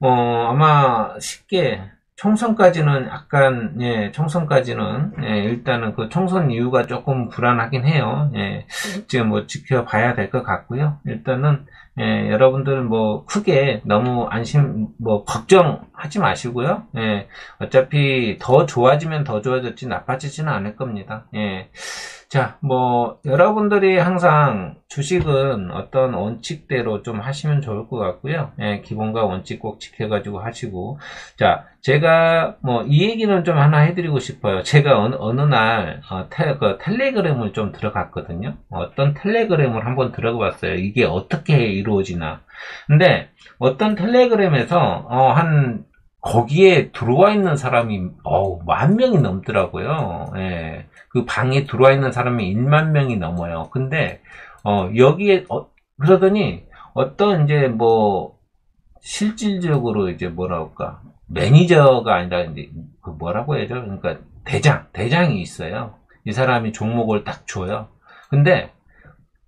Speaker 1: 어, 아마 쉽게 총선까지는 약간 예, 총선까지는 예, 일단은 그 총선 이유가 조금 불안하긴 해요. 예, 지금 뭐 지켜봐야 될 것 같고요. 일단은 예, 여러분들 뭐 크게 너무 안심 뭐 걱정하지 마시고요. 예, 어차피 더 좋아지면 더 좋아졌지 나빠지지는 않을 겁니다. 예. 자, 뭐, 여러분들이 항상 주식은 어떤 원칙대로 좀 하시면 좋을 것 같고요. 예, 기본과 원칙 꼭 지켜가지고 하시고. 자, 제가 뭐, 이 얘기는 좀 하나 해드리고 싶어요. 제가 어느, 어느 날, 어, 텔, 그 텔레그램을 좀 들어갔거든요. 어떤 텔레그램을 한번 들어가 봤어요. 이게 어떻게 이루어지나. 근데, 어떤 텔레그램에서, 어, 한, 거기에 들어와 있는 사람이, 어우, 만 명이 넘더라고요. 예. 그 방에 들어와 있는 사람이 1만 명이 넘어요. 근데 어, 여기에 어, 그러더니 어떤 이제 뭐 실질적으로 이제 뭐랄까 매니저가 아니라 이제 그 뭐라고 해야죠? 그러니까 대장 대장이 있어요. 이 사람이 종목을 딱 줘요. 근데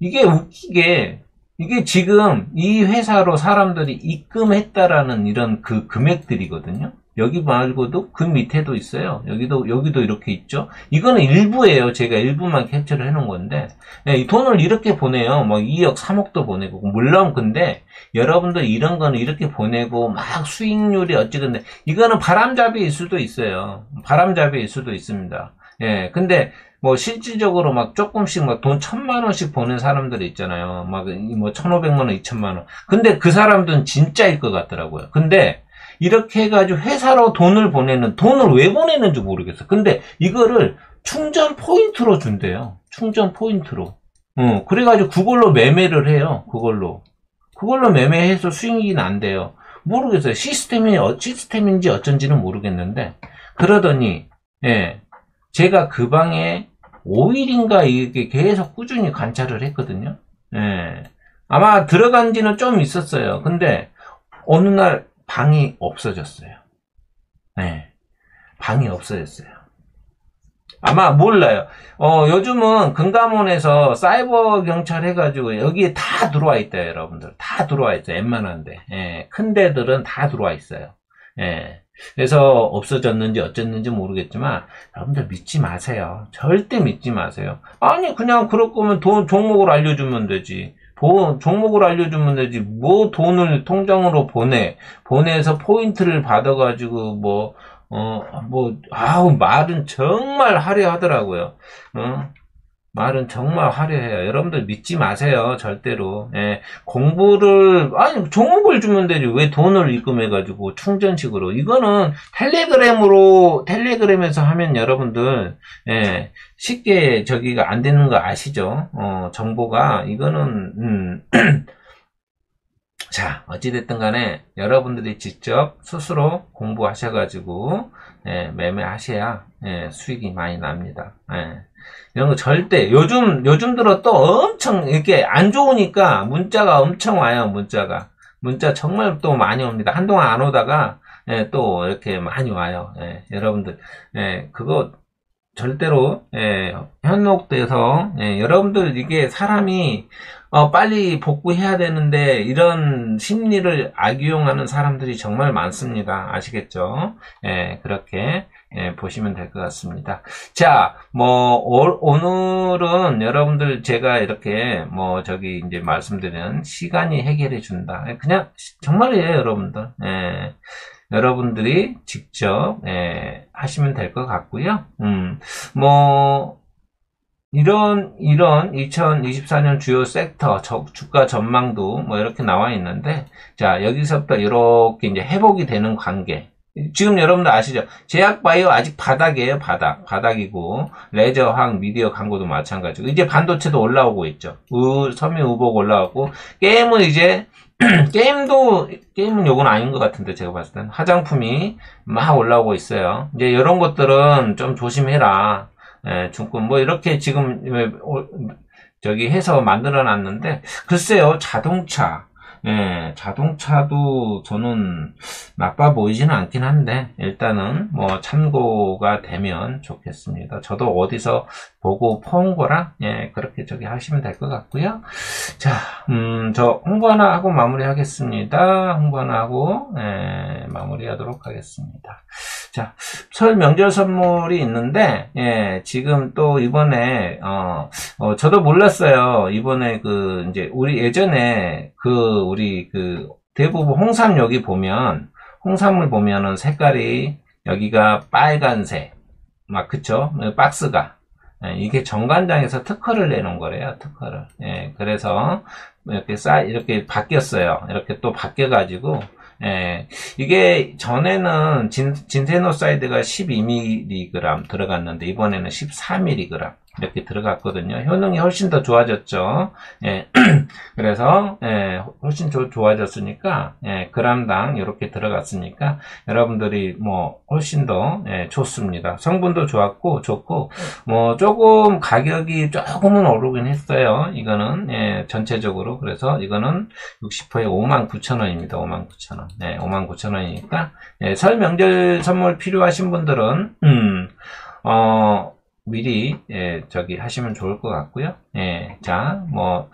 Speaker 1: 이게 웃기게 이게 지금 이 회사로 사람들이 입금했다라는 이런 그 금액들이거든요. 여기 말고도 그 밑에도 있어요. 여기도 여기도 이렇게 있죠. 이거는 일부예요. 제가 일부만 캡처를 해놓은 건데 네, 돈을 이렇게 보내요. 뭐 2억, 3억도 보내고 물론 근데 여러분들 이런 거는 이렇게 보내고 막 수익률이 어찌근데 이거는 바람잡이일 수도 있어요. 바람잡이일 수도 있습니다. 예, 근데 뭐 실질적으로 막 조금씩 막 돈 천만 원씩 보낸 사람들이 있잖아요. 막 뭐 천오백만 원, 이천만 원. 근데 그 사람들은 진짜일 것 같더라고요. 근데 이렇게 해가지고 회사로 돈을 보내는 돈을 왜 보내는지 모르겠어. 근데 이거를 충전 포인트로 준대요. 충전 포인트로. 어, 그래가지고 그걸로 매매를 해요. 그걸로. 그걸로 매매해서 수익이 난대요. 모르겠어요. 시스템이, 어, 시스템인지 어쩐지는 모르겠는데. 그러더니, 예. 제가 그 방에 5일인가 이게 계속 꾸준히 관찰을 했거든요. 예. 아마 들어간 지는 좀 있었어요. 근데, 어느 날 방이 없어졌어요. 예. 방이 없어졌어요. 아마 몰라요. 어, 요즘은 금감원에서 사이버 경찰 해가지고 여기에 다 들어와 있대요, 여러분들. 다 들어와 있어요. 웬만한데. 예, 큰 데들은 다 들어와 있어요. 예. 그래서 없어졌는지 어쨌는지 모르겠지만 여러분들 믿지 마세요. 절대 믿지 마세요. 아니 그냥 그럴 거면 돈 종목을 알려주면 되지. 돈, 종목을 알려주면 되지. 뭐 돈을 통장으로 보내. 보내서 포인트를 받아가지고 뭐 어, 뭐, 아우, 말은 정말 화려하더라고요. 어? 말은 정말 화려해요. 여러분들 믿지 마세요. 절대로. 예, 공부를, 아니, 종목을 주면 되지. 왜 돈을 입금해 가지고 충전식으로. 이거는 텔레그램으로, 텔레그램에서 하면 여러분들, 예, 쉽게 저기가 안 되는 거 아시죠? 어, 정보가, 이거는, 음, 자, 어찌됐든 간에 여러분들이 직접 스스로 공부하셔가지고, 예, 매매하셔야, 예, 수익이 많이 납니다. 예. 이런 거 절대, 요즘, 요즘 들어 또 엄청, 이렇게 안 좋으니까 문자가 엄청 와요, 문자가. 문자 정말 또 많이 옵니다. 한동안 안 오다가, 예, 또 이렇게 많이 와요. 예, 여러분들, 예, 그거 절대로, 예, 현혹돼서, 예, 여러분들 이게 사람이, 어, 빨리 복구해야 되는데 이런 심리를 악용하는 사람들이 정말 많습니다. 아시겠죠? 예, 그렇게 예, 보시면 될 것 같습니다. 자, 뭐 오, 늘은 여러분들 제가 이렇게 뭐 저기 이제 말씀드린 시간이 해결해 준다. 그냥 정말이에요, 여러분들. 예. 여러분들이 직접 예, 하시면 될 것 같고요. 음, 뭐 이런 이런 2024년 주요 섹터 주가 전망도 뭐 이렇게 나와 있는데 자 여기서부터 이렇게 이제 회복이 되는 관계 지금 여러분들 아시죠? 제약바이오 아직 바닥이에요, 바닥. 바닥이고, 레저항, 미디어 광고도 마찬가지고, 이제 반도체도 올라오고 있죠. 우, 섬유 우복 올라오고, 게임은 이제, 게임도, 게임은 요건 아닌 것 같은데, 제가 봤을 땐. 화장품이 막 올라오고 있어요. 이제 이런 것들은 좀 조심해라. 예, 중권 뭐 이렇게 지금 어, 저기 해서 만들어 놨는데 글쎄요 자동차 예, 자동차도 저는 나빠 보이지는 않긴 한데 일단은 뭐 참고가 되면 좋겠습니다. 저도 어디서 보고 퍼온 거라 예, 그렇게 저기 하시면 될 것 같고요. 자, 음, 저 홍보 하나 하고 마무리하겠습니다. 홍보 하나 하고 예, 마무리하도록 하겠습니다. 자, 설 명절 선물이 있는데, 예, 지금 또 이번에, 어, 어, 저도 몰랐어요. 이번에 그, 이제, 우리 예전에 그, 우리 그, 대부분 홍삼 여기 보면, 홍삼을 보면은 색깔이 여기가 빨간색, 막, 그쵸? 박스가. 예, 이게 정관장에서 특허를 내놓은 거래요, 특허를. 예, 그래서 이렇게 쌓, 이렇게 바뀌었어요. 이렇게 또 바뀌어 가지고, 예, 이게 전에는 진, 진세노사이드가 12mg 들어갔는데 이번에는 14mg 이렇게 들어갔거든요. 효능이 훨씬 더 좋아졌죠. 예, 그래서 예, 훨씬 조, 좋아졌으니까 예, 그람당 이렇게 들어갔으니까 여러분들이 뭐 훨씬 더 예, 좋습니다. 성분도 좋았고 좋고 뭐 조금 가격이 조금은 오르긴 했어요. 이거는 예, 전체적으로 그래서 이거는 60%에 59,000원입니다. 59,000원. 네, 59,000원이니까 예, 설 명절 선물 필요하신 분들은 음, 어 미리 예, 저기 하시면 좋을 것 같고요. 예, 자, 뭐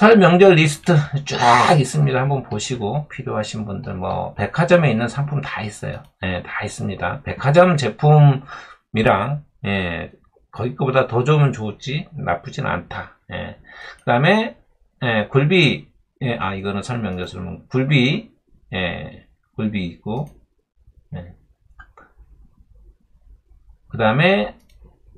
Speaker 1: 설 명절 리스트 쫙 있습니다. 한번 보시고 필요하신 분들 뭐 백화점에 있는 상품 다 있어요. 예, 다 있습니다. 백화점 제품이랑 예, 거기 거보다 더 좋으면 좋을지 나쁘진 않다. 예. 그다음에 예, 굴비 예, 아 이거는 설명서는 굴비 예, 굴비 있고 예. 그 다음에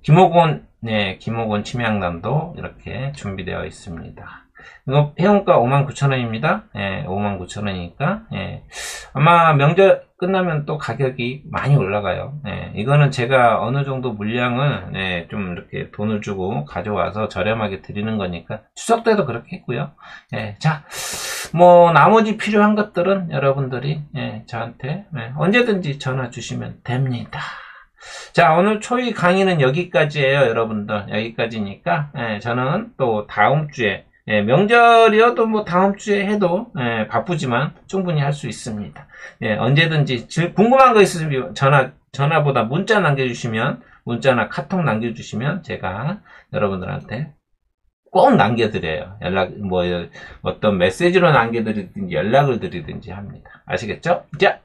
Speaker 1: 김호곤, 네, 김호곤 침향단도 이렇게 준비되어 있습니다. 이거 회원가 59,000원입니다. 예, 59,000원이니까, 예. 아마 명절 끝나면 또 가격이 많이 올라가요. 예, 이거는 제가 어느 정도 물량을, 예, 좀 이렇게 돈을 주고 가져와서 저렴하게 드리는 거니까, 추석 때도 그렇게 했고요. 예, 자, 뭐, 나머지 필요한 것들은 여러분들이, 예, 저한테, 예, 언제든지 전화 주시면 됩니다. 자, 오늘 초이 강의는 여기까지예요, 여러분들. 여기까지니까, 예, 저는 또 다음 주에, 예, 명절이어도 뭐 다음 주에 해도 예, 바쁘지만 충분히 할 수 있습니다. 예, 언제든지 질- 궁금한 거 있으시면 전화 전화보다 문자 남겨주시면 문자나 카톡 남겨주시면 제가 여러분들한테 꼭 남겨드려요. 연락 뭐 어떤 메시지로 남겨드리든지 연락을 드리든지 합니다. 아시겠죠? 자.